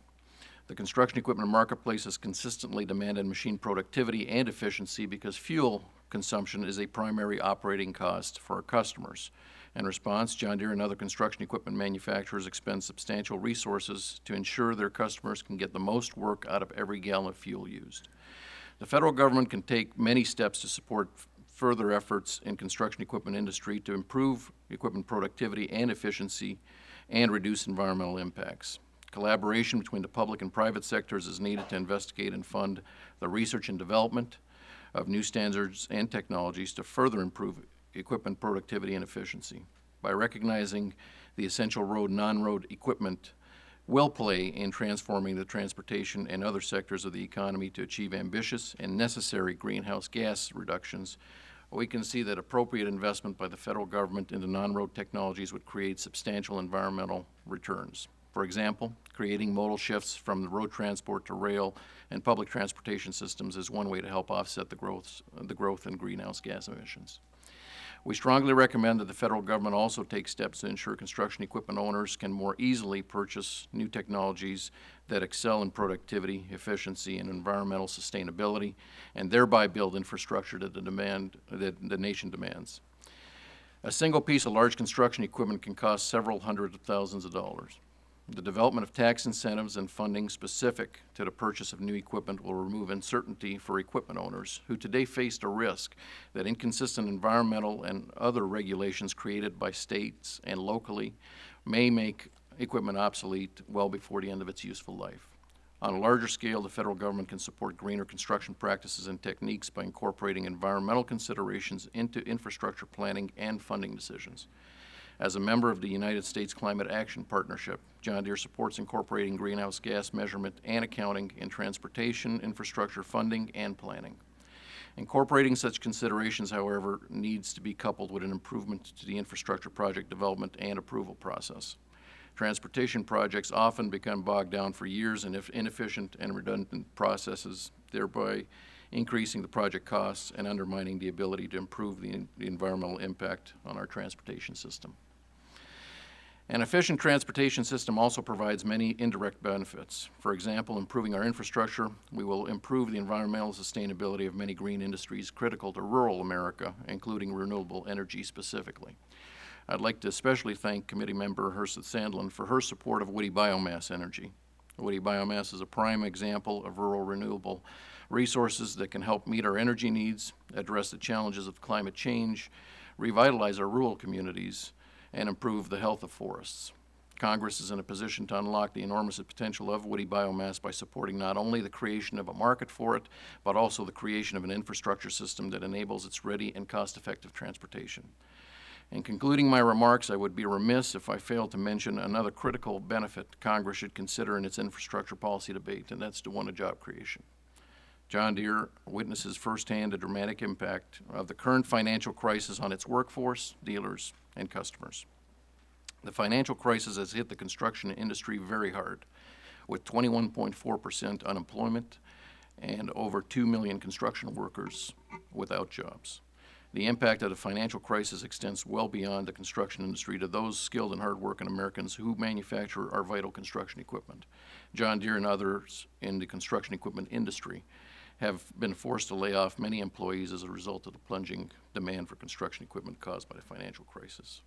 The construction equipment marketplace has consistently demanded machine productivity and efficiency because fuel consumption is a primary operating cost for our customers. In response, John Deere and other construction equipment manufacturers expend substantial resources to ensure their customers can get the most work out of every gallon of fuel used. The federal government can take many steps to support further efforts in construction equipment industry to improve equipment productivity and efficiency and reduce environmental impacts. Collaboration between the public and private sectors is needed to investigate and fund the research and development of new standards and technologies to further improve equipment productivity and efficiency. By recognizing the essential road non-road equipment will play in transforming the transportation and other sectors of the economy to achieve ambitious and necessary greenhouse gas reductions, we can see that appropriate investment by the federal government into non-road technologies would create substantial environmental returns. For example, creating modal shifts from road transport to rail and public transportation systems is one way to help offset the growth, the growth in greenhouse gas emissions. We strongly recommend that the federal government also take steps to ensure construction equipment owners can more easily purchase new technologies that excel in productivity, efficiency, and environmental sustainability, and thereby build infrastructure that the, demand, that the nation demands. A single piece of large construction equipment can cost several hundred of thousands of dollars. The development of tax incentives and funding specific to the purchase of new equipment will remove uncertainty for equipment owners who today face a risk that inconsistent environmental and other regulations created by states and locally may make equipment obsolete well before the end of its useful life. On a larger scale, the federal government can support greener construction practices and techniques by incorporating environmental considerations into infrastructure planning and funding decisions. As a member of the United States Climate Action Partnership, John Deere supports incorporating greenhouse gas measurement and accounting in transportation, infrastructure funding, and planning. Incorporating such considerations, however, needs to be coupled with an improvement to the infrastructure project development and approval process. Transportation projects often become bogged down for years in inefficient and redundant processes, thereby increasing the project costs and undermining the ability to improve the, the environmental impact on our transportation system. An efficient transportation system also provides many indirect benefits. For example, improving our infrastructure, we will improve the environmental sustainability of many green industries critical to rural America, including renewable energy specifically. I'd like to especially thank committee member Herseth Sandlin for her support of woody biomass energy. Woody biomass is a prime example of rural renewable resources that can help meet our energy needs, address the challenges of climate change, revitalize our rural communities, and improve the health of forests. Congress is in a position to unlock the enormous potential of woody biomass by supporting not only the creation of a market for it, but also the creation of an infrastructure system that enables its ready and cost-effective transportation. In concluding my remarks, I would be remiss if I failed to mention another critical benefit Congress should consider in its infrastructure policy debate, and that's to one of job creation. John Deere witnesses firsthand the dramatic impact of the current financial crisis on its workforce, dealers, and customers. The financial crisis has hit the construction industry very hard, with 21.4 percent unemployment and over 2 million construction workers without jobs. The impact of the financial crisis extends well beyond the construction industry to those skilled and hardworking Americans who manufacture our vital construction equipment. John Deere and others in the construction equipment industry have been forced to lay off many employees as a result of the plunging demand for construction equipment caused by the financial crisis.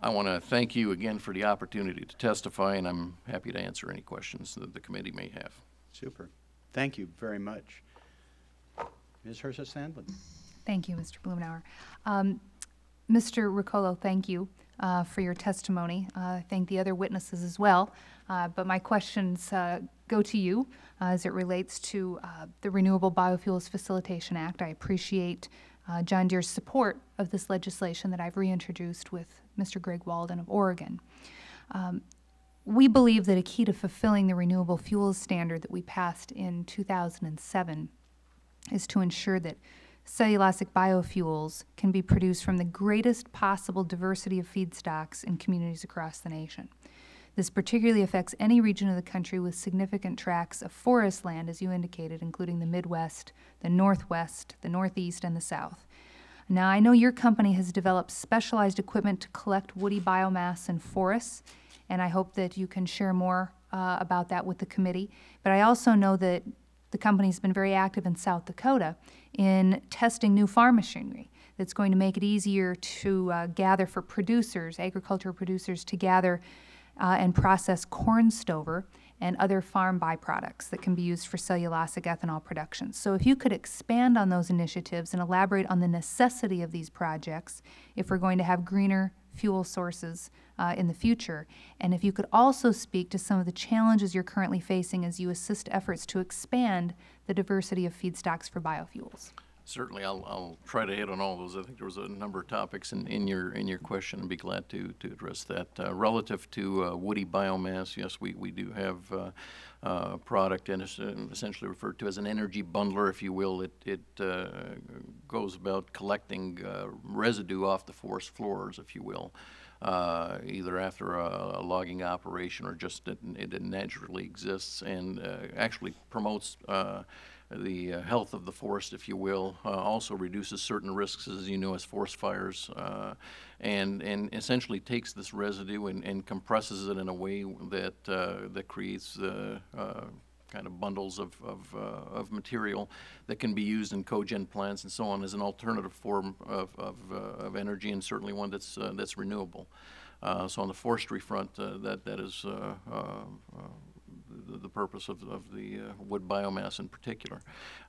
I want to thank you again for the opportunity to testify, and I'm happy to answer any questions that the committee may have. Super. Thank you very much. Ms. Herseth Sandlin. Thank you, Mr. Blumenauer. Um, Mr. Ruccolo, thank you uh, for your testimony. Uh, thank the other witnesses as well. Uh, but my questions uh, go to you as it relates to uh, the Renewable Biofuels Facilitation Act. I appreciate John Deere's support of this legislation that I've reintroduced with Mr. Greg Walden of Oregon. Um, we believe that a key to fulfilling the renewable fuels standard that we passed in 2007 is to ensure that cellulosic biofuels can be produced from the greatest possible diversity of feedstocks in communities across the nation. This particularly affects any region of the country with significant tracts of forest land, as you indicated, including the Midwest, the Northwest, the Northeast, and the South. Now, I know your company has developed specialized equipment to collect woody biomass in forests, and I hope that you can share more uh, about that with the committee. But I also know that the company has been very active in South Dakota in testing new farm machinery that's going to make it easier to uh, gather for producers, agricultural producers, to gather uh, and process corn stover and other farm byproducts that can be used for cellulosic ethanol production. So if you could expand on those initiatives and elaborate on the necessity of these projects if we're going to have greener fuel sources uh, in the future. And if you could also speak to some of the challenges you're currently facing as you assist efforts to expand the diversity of feedstocks for biofuels. Certainly, I'll, I'll try to hit on all those. I think there was a number of topics in, in your in your question, and be glad to to address that. Uh, relative to uh, woody biomass, yes, we, we do have uh, uh a product, and it's uh, essentially referred to as an energy bundler, if you will. It it uh, goes about collecting residue off the forest floors, if you will. Uh, either after a, a, logging operation or just it, it naturally exists and uh, actually promotes uh, the uh, health of the forest, if you will, uh, also reduces certain risks, as you know, as forest fires, uh, and and essentially takes this residue and, and compresses it in a way that uh, that creates uh, uh, kind of bundles of of, of, material that can be used in cogen plants and so on as an alternative form of of, of energy, and certainly one that's that's renewable. so on the forestry front, that that is the, purpose of, of the uh, wood biomass in particular.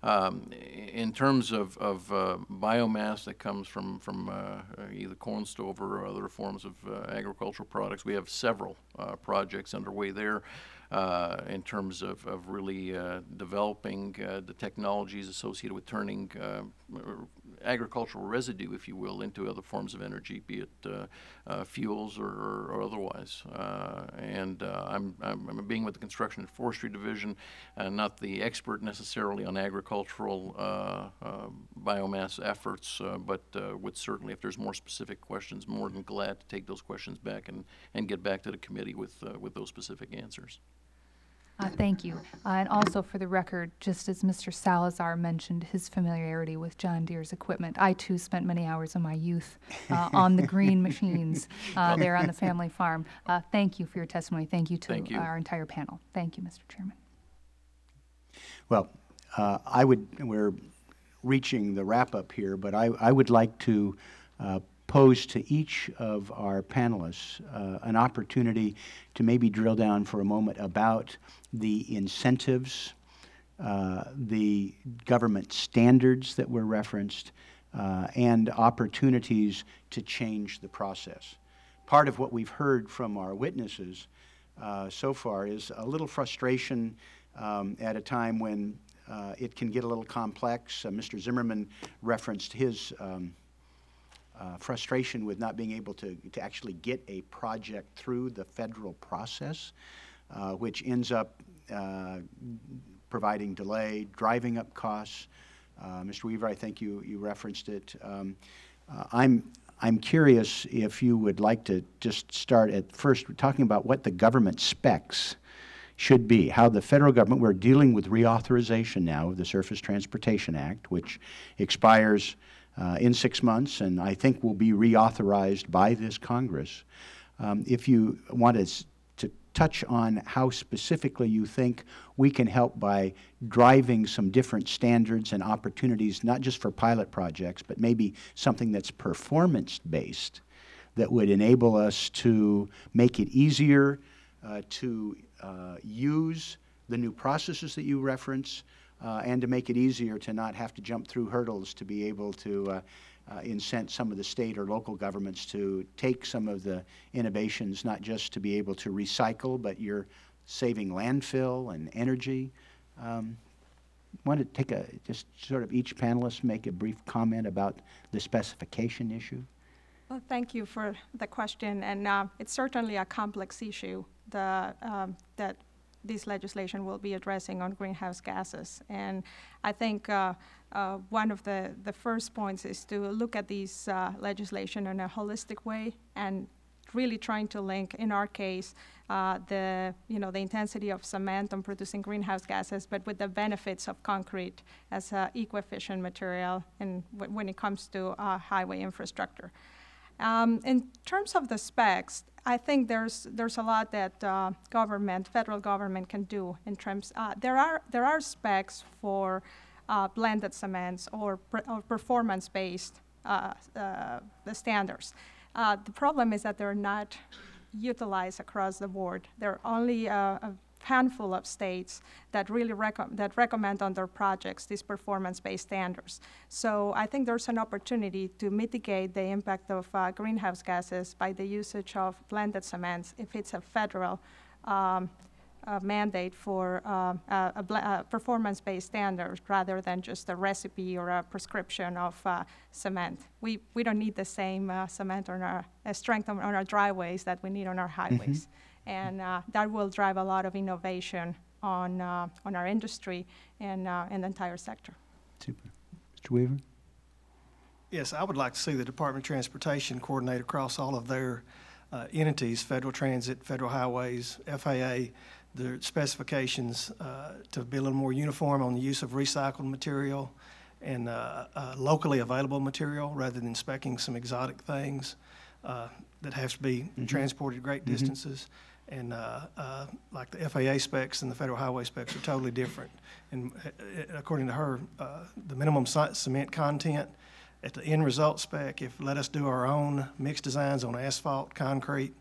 Um, in terms of, of uh, biomass that comes from, from uh, either corn stover or other forms of uh, agricultural products, we have several uh, projects underway there uh, in terms of, of really uh, developing uh, the technologies associated with turning uh, agricultural residue, if you will, into other forms of energy, be it uh, uh, fuels or, or, otherwise. Uh, and uh, I'm, I'm, being with the Construction and Forestry Division, uh, not the expert necessarily on agricultural biomass efforts, but would certainly, if there's more specific questions, more than glad to take those questions back and, and get back to the committee with, with those specific answers. Uh, Thank you. Uh, And also for the record, just as Mr. Salazar mentioned his familiarity with John Deere's equipment, I too spent many hours of my youth uh, on the green machines uh, there on the family farm. Uh, Thank you for your testimony. Thank you to Thank you. our entire panel. Thank you, Mr. Chairman. Well, uh, I would, we're reaching the wrap-up here, but I, I would like to uh, pose to each of our panelists uh, an opportunity to maybe drill down for a moment about the incentives, uh, the government standards that were referenced, uh, and opportunities to change the process. Part of what we've heard from our witnesses uh, so far is a little frustration um, at a time when uh, it can get a little complex. Uh, Mr. Zimmerman referenced his um, uh, frustration with not being able to, to actually get a project through the federal process, uh, which ends up uh, providing delay, driving up costs. Uh, Mr. Weaver, I think you, you referenced it. Um, uh, I'm, I'm curious if you would like to just start at first talking about what the government specs should be, how the federal government, we're dealing with reauthorization now of the Surface Transportation Act, which expires uh, in six months and I think will be reauthorized by this Congress. Um, if you want to, to touch on how specifically you think we can help by driving some different standards and opportunities, not just for pilot projects, but maybe something that's performance-based that would enable us to make it easier uh, to uh, use the new processes that you reference uh, and to make it easier to not have to jump through hurdles to be able to uh, uh, incent some of the state or local governments to take some of the innovations, not just to be able to recycle, but you're saving landfill and energy. Um, want to take a, just sort of each panelist make a brief comment about the specification issue? Well, thank you for the question, and uh, it's certainly a complex issue the, um, that this legislation will be addressing on greenhouse gases. And I think uh, uh, one of the, the first points is to look at these uh, legislation in a holistic way and really trying to link, in our case, uh, the you know the intensity of cement on producing greenhouse gases, but with the benefits of concrete as an eco-efficient material, and when it comes to uh, highway infrastructure. Um, in terms of the specs, I think there's there's a lot that uh, government, federal government, can do in terms. Uh, there are there are specs for uh, blended cements or, or performance-based uh, uh, standards. Uh, the problem is that they're not utilized across the board. There are only handful of states that really that recommend on their projects these performance-based standards. So I think there's an opportunity to mitigate the impact of uh, greenhouse gases by the usage of blended cements if it's a federal um, uh, mandate for um, a, a, performance-based standard rather than just a recipe or a prescription of uh, cement. We, we don't need the same uh, cement on our uh, strength on, on our driveways that we need on our highways. Mm-hmm. And uh, that will drive a lot of innovation on, uh, on our industry and, and the entire sector. Super. Mr. Weaver? Yes, I would like to see the Department of Transportation coordinate across all of their uh, entities, Federal Transit, Federal Highways, FAA, the specifications uh, to be a little more uniform on the use of recycled material and uh, uh locally available material rather than specing some exotic things uh, that have to be Mhm. transported great Mhm. distances. And uh, uh, like the FAA specs and the federal highway specs are totally different. And uh, according to her, uh, the minimum cement content at the end result spec, if let us do our own mixed designs on asphalt, concrete,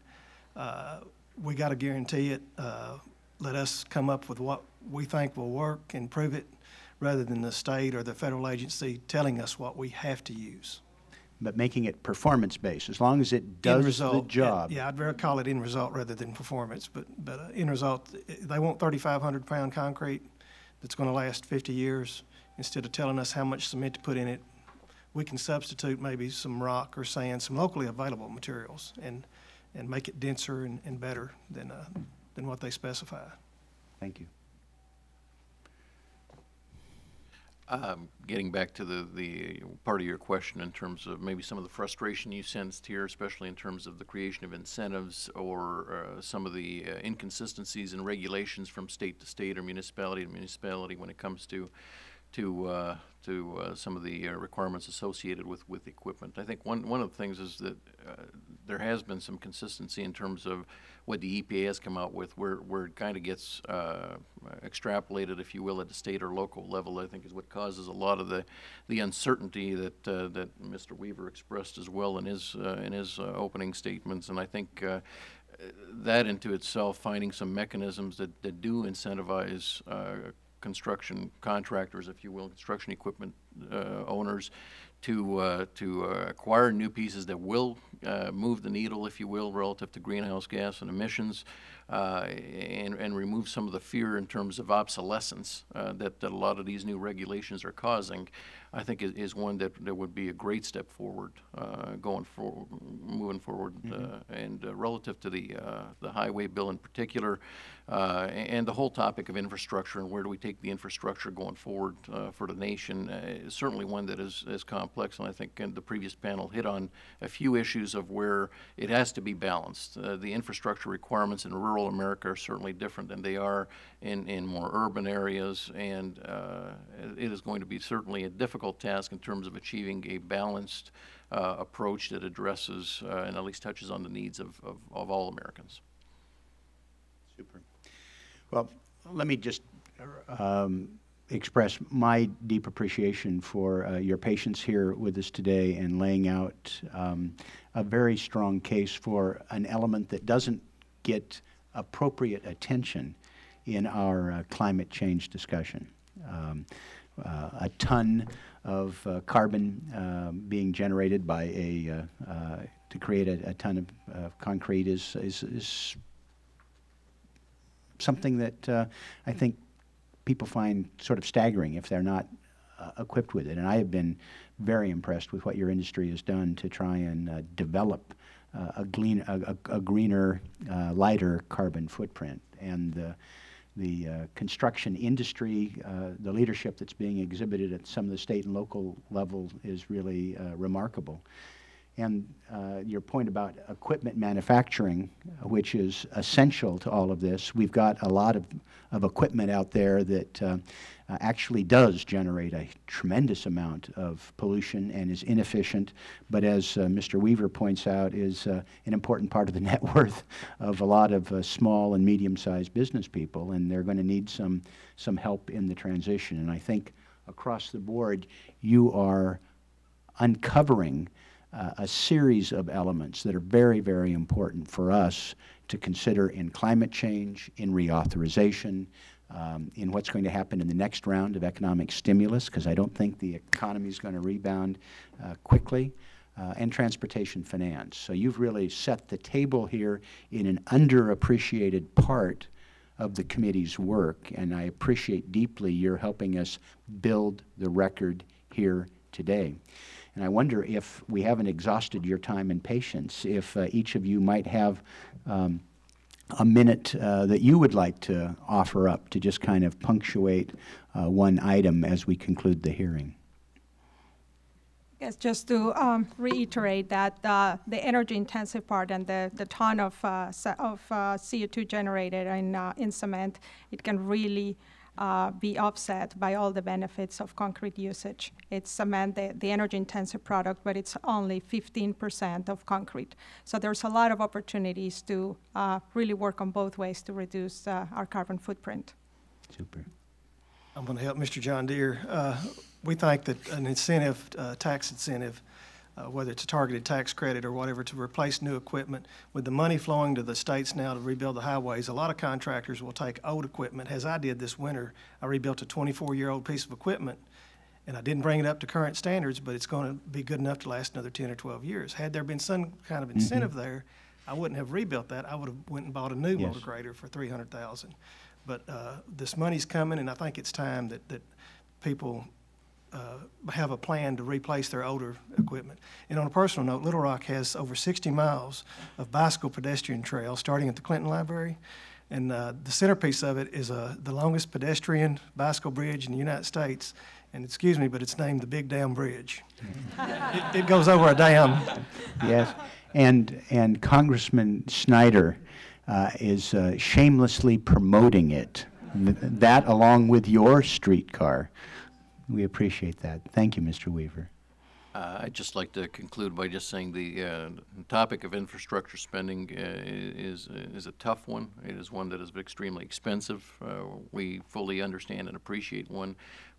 uh, we got to guarantee it. Uh, let us come up with what we think will work and prove it rather than the state or the federal agency telling us what we have to use. But making it performance-based, as long as it does the job. Yeah, I'd rather call it end result rather than performance, but, but uh, end result, they want 3,500 pound concrete that's going to last 50 years. Instead of telling us how much cement to put in it, we can substitute maybe some rock or sand, some locally available materials, and, and make it denser and, and better than, uh, than what they specify. Thank you. Um, Getting back to the, the part of your question in terms of maybe some of the frustration you sensed here, especially in terms of the creation of incentives or uh, some of the uh, inconsistencies in regulations from state to state or municipality to municipality when it comes to to uh, to uh, some of the uh, requirements associated with with equipment. I think one one of the things is that uh, there has been some consistency in terms of what the EPA has come out with, where where it kind of gets uh, extrapolated, if you will, at the state or local level. I think is what causes a lot of the the uncertainty that uh, that Mr. Weaver expressed as well in his in his opening statements, and I think that into itself, finding some mechanisms that, that do incentivize uh, construction contractors, if you will, construction equipment uh, owners, to uh, to uh, acquire new pieces that will uh, move the needle, if you will, relative to greenhouse gas and emissions, uh, and and remove some of the fear in terms of obsolescence uh, that that a lot of these new regulations are causing. I think is, is one that, that would be a great step forward going forward, moving forward, mm -hmm. and relative to the the highway bill in particular. Uh, and the whole topic of infrastructure and where do we take the infrastructure going forward uh, for the nation uh, is certainly one that is, is complex. And I think the previous panel hit on a few issues of where it has to be balanced. Uh, the infrastructure requirements in rural America are certainly different than they are in, in more urban areas. And uh, it is going to be certainly a difficult task in terms of achieving a balanced uh, approach that addresses and at least touches on the needs of, of, of all Americans. Super. Well, let me just um, express my deep appreciation for uh, your patience here with us today and laying out um, a very strong case for an element that doesn't get appropriate attention in our uh, climate change discussion. Um, uh, a ton of uh, carbon uh, being generated by a uh, uh, to create a, a ton of concrete is, is, is something that uh, I think people find sort of staggering if they're not equipped with it. And I have been very impressed with what your industry has done to try and develop uh, a, glean, a, a, greener, uh, lighter carbon footprint. And the, the uh, construction industry, the leadership that's being exhibited at some of the state and local level is really remarkable. And uh, your point about equipment manufacturing, which is essential to all of this, we've got a lot of, of equipment out there that uh, uh, actually does generate a tremendous amount of pollution and is inefficient, but as uh, Mr. Weaver points out, is uh, an important part of the net worth of a lot of uh, small and medium-sized business people, and they're going to need some, some help in the transition. And I think across the board, you are uncovering uh, a series of elements that are very, very important for us to consider in climate change, in reauthorization, um, in what's going to happen in the next round of economic stimulus, because I don't think the economy is going to rebound uh, quickly, uh, and transportation finance. So you've really set the table here in an underappreciated part of the committee's work, and I appreciate deeply your helping us build the record here today. And I wonder if we haven't exhausted your time and patience, if uh, each of you might have um, a minute uh, that you would like to offer up to just kind of punctuate uh, one item as we conclude the hearing. Yes, just to um, reiterate that uh, the energy intensive part and the, the ton of, uh, of uh, CO2 generated in, uh, in cement, it can really uh, be offset by all the benefits of concrete usage. It's cement, the, the energy intensive product, but it's only 15% of concrete. So there's a lot of opportunities to uh, really work on both ways to reduce uh, our carbon footprint. Super. I'm going to help Mr. John Deere. Uh, we think that an incentive, uh, tax incentive, uh, whether it's a targeted tax credit or whatever, to replace new equipment. With the money flowing to the states now to rebuild the highways, a lot of contractors will take old equipment, as I did this winter. I rebuilt a 24-year-old piece of equipment, and I didn't bring it up to current standards, but it's going to be good enough to last another 10 or 12 years. Had there been some kind of incentive mm -hmm. there, I wouldn't have rebuilt that. I would have went and bought a new yes. motor grader for 300000 But uh, this money's coming, and I think it's time that, that people uh, have a plan to replace their older equipment. And on a personal note, Little Rock has over 60 miles of bicycle pedestrian trail starting at the Clinton Library. And uh, the centerpiece of it is uh, the longest pedestrian bicycle bridge in the United States. And excuse me, but it's named the Big Dam Bridge. it, it goes over a dam. Yes, and, and Congressman Snyder uh, is uh, shamelessly promoting it. That along with your streetcar. We appreciate that. Thank you, Mr. Weaver. Uh, I'd just like to conclude by just saying the uh, topic of infrastructure spending uh, is, is a tough one. It is one that is extremely expensive. Uh, We fully understand and appreciate one,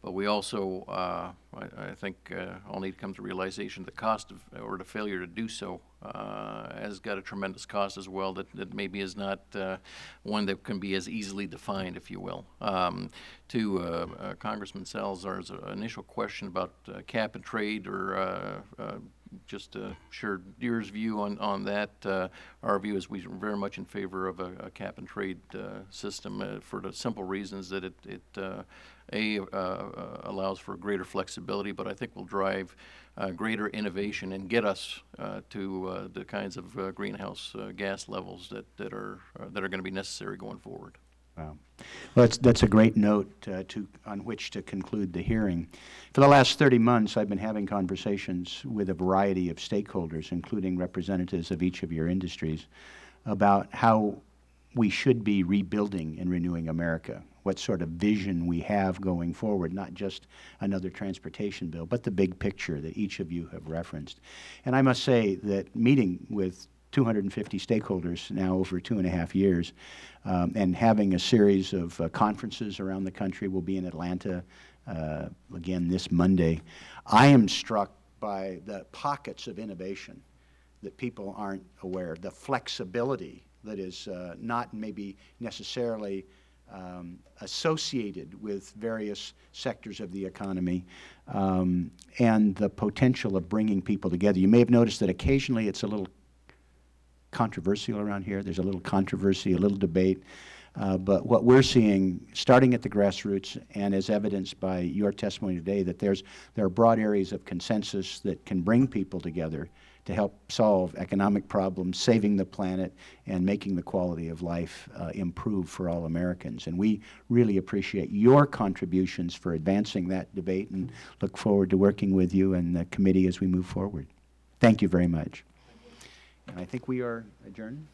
but we also, uh, I, I think, uh, all need to come to realization the cost of, or the failure to do so uh, has got a tremendous cost as well that, that maybe is not uh, one that can be as easily defined, if you will. Um, to uh, uh, Congressman Salazar's initial question about cap and trade or just uh, share Deere's view on, on that. Uh, our view is we're very much in favor of a, a cap and trade uh, system for the simple reasons that it, it a uh, uh, allows for greater flexibility, but I think will drive uh, greater innovation and get us uh, to uh, the kinds of uh, greenhouse gas levels that, that are that are going to be necessary going forward. Wow. Well, that's, that's a great note to, on which to conclude the hearing. For the last 30 months, I've been having conversations with a variety of stakeholders, including representatives of each of your industries, about how we should be rebuilding and renewing America, what sort of vision we have going forward, not just another transportation bill, but the big picture that each of you have referenced. And I must say that meeting with 250 stakeholders now over two and a half years, um, and having a series of uh, conferences around the country. We'll be in Atlanta uh, again this Monday. I am struck by the pockets of innovation that people aren't aware, of, the flexibility that is uh, not maybe necessarily um, associated with various sectors of the economy, um, and the potential of bringing people together. You may have noticed that occasionally it's a little controversial around here. There's a little controversy, a little debate. Uh, but what we're seeing, starting at the grassroots, and as evidenced by your testimony today, that there's there are broad areas of consensus that can bring people together to help solve economic problems, saving the planet, and making the quality of life uh, improve for all Americans. And we really appreciate your contributions for advancing that debate, and look forward to working with you and the committee as we move forward. Thank you very much. And I think we are adjourned.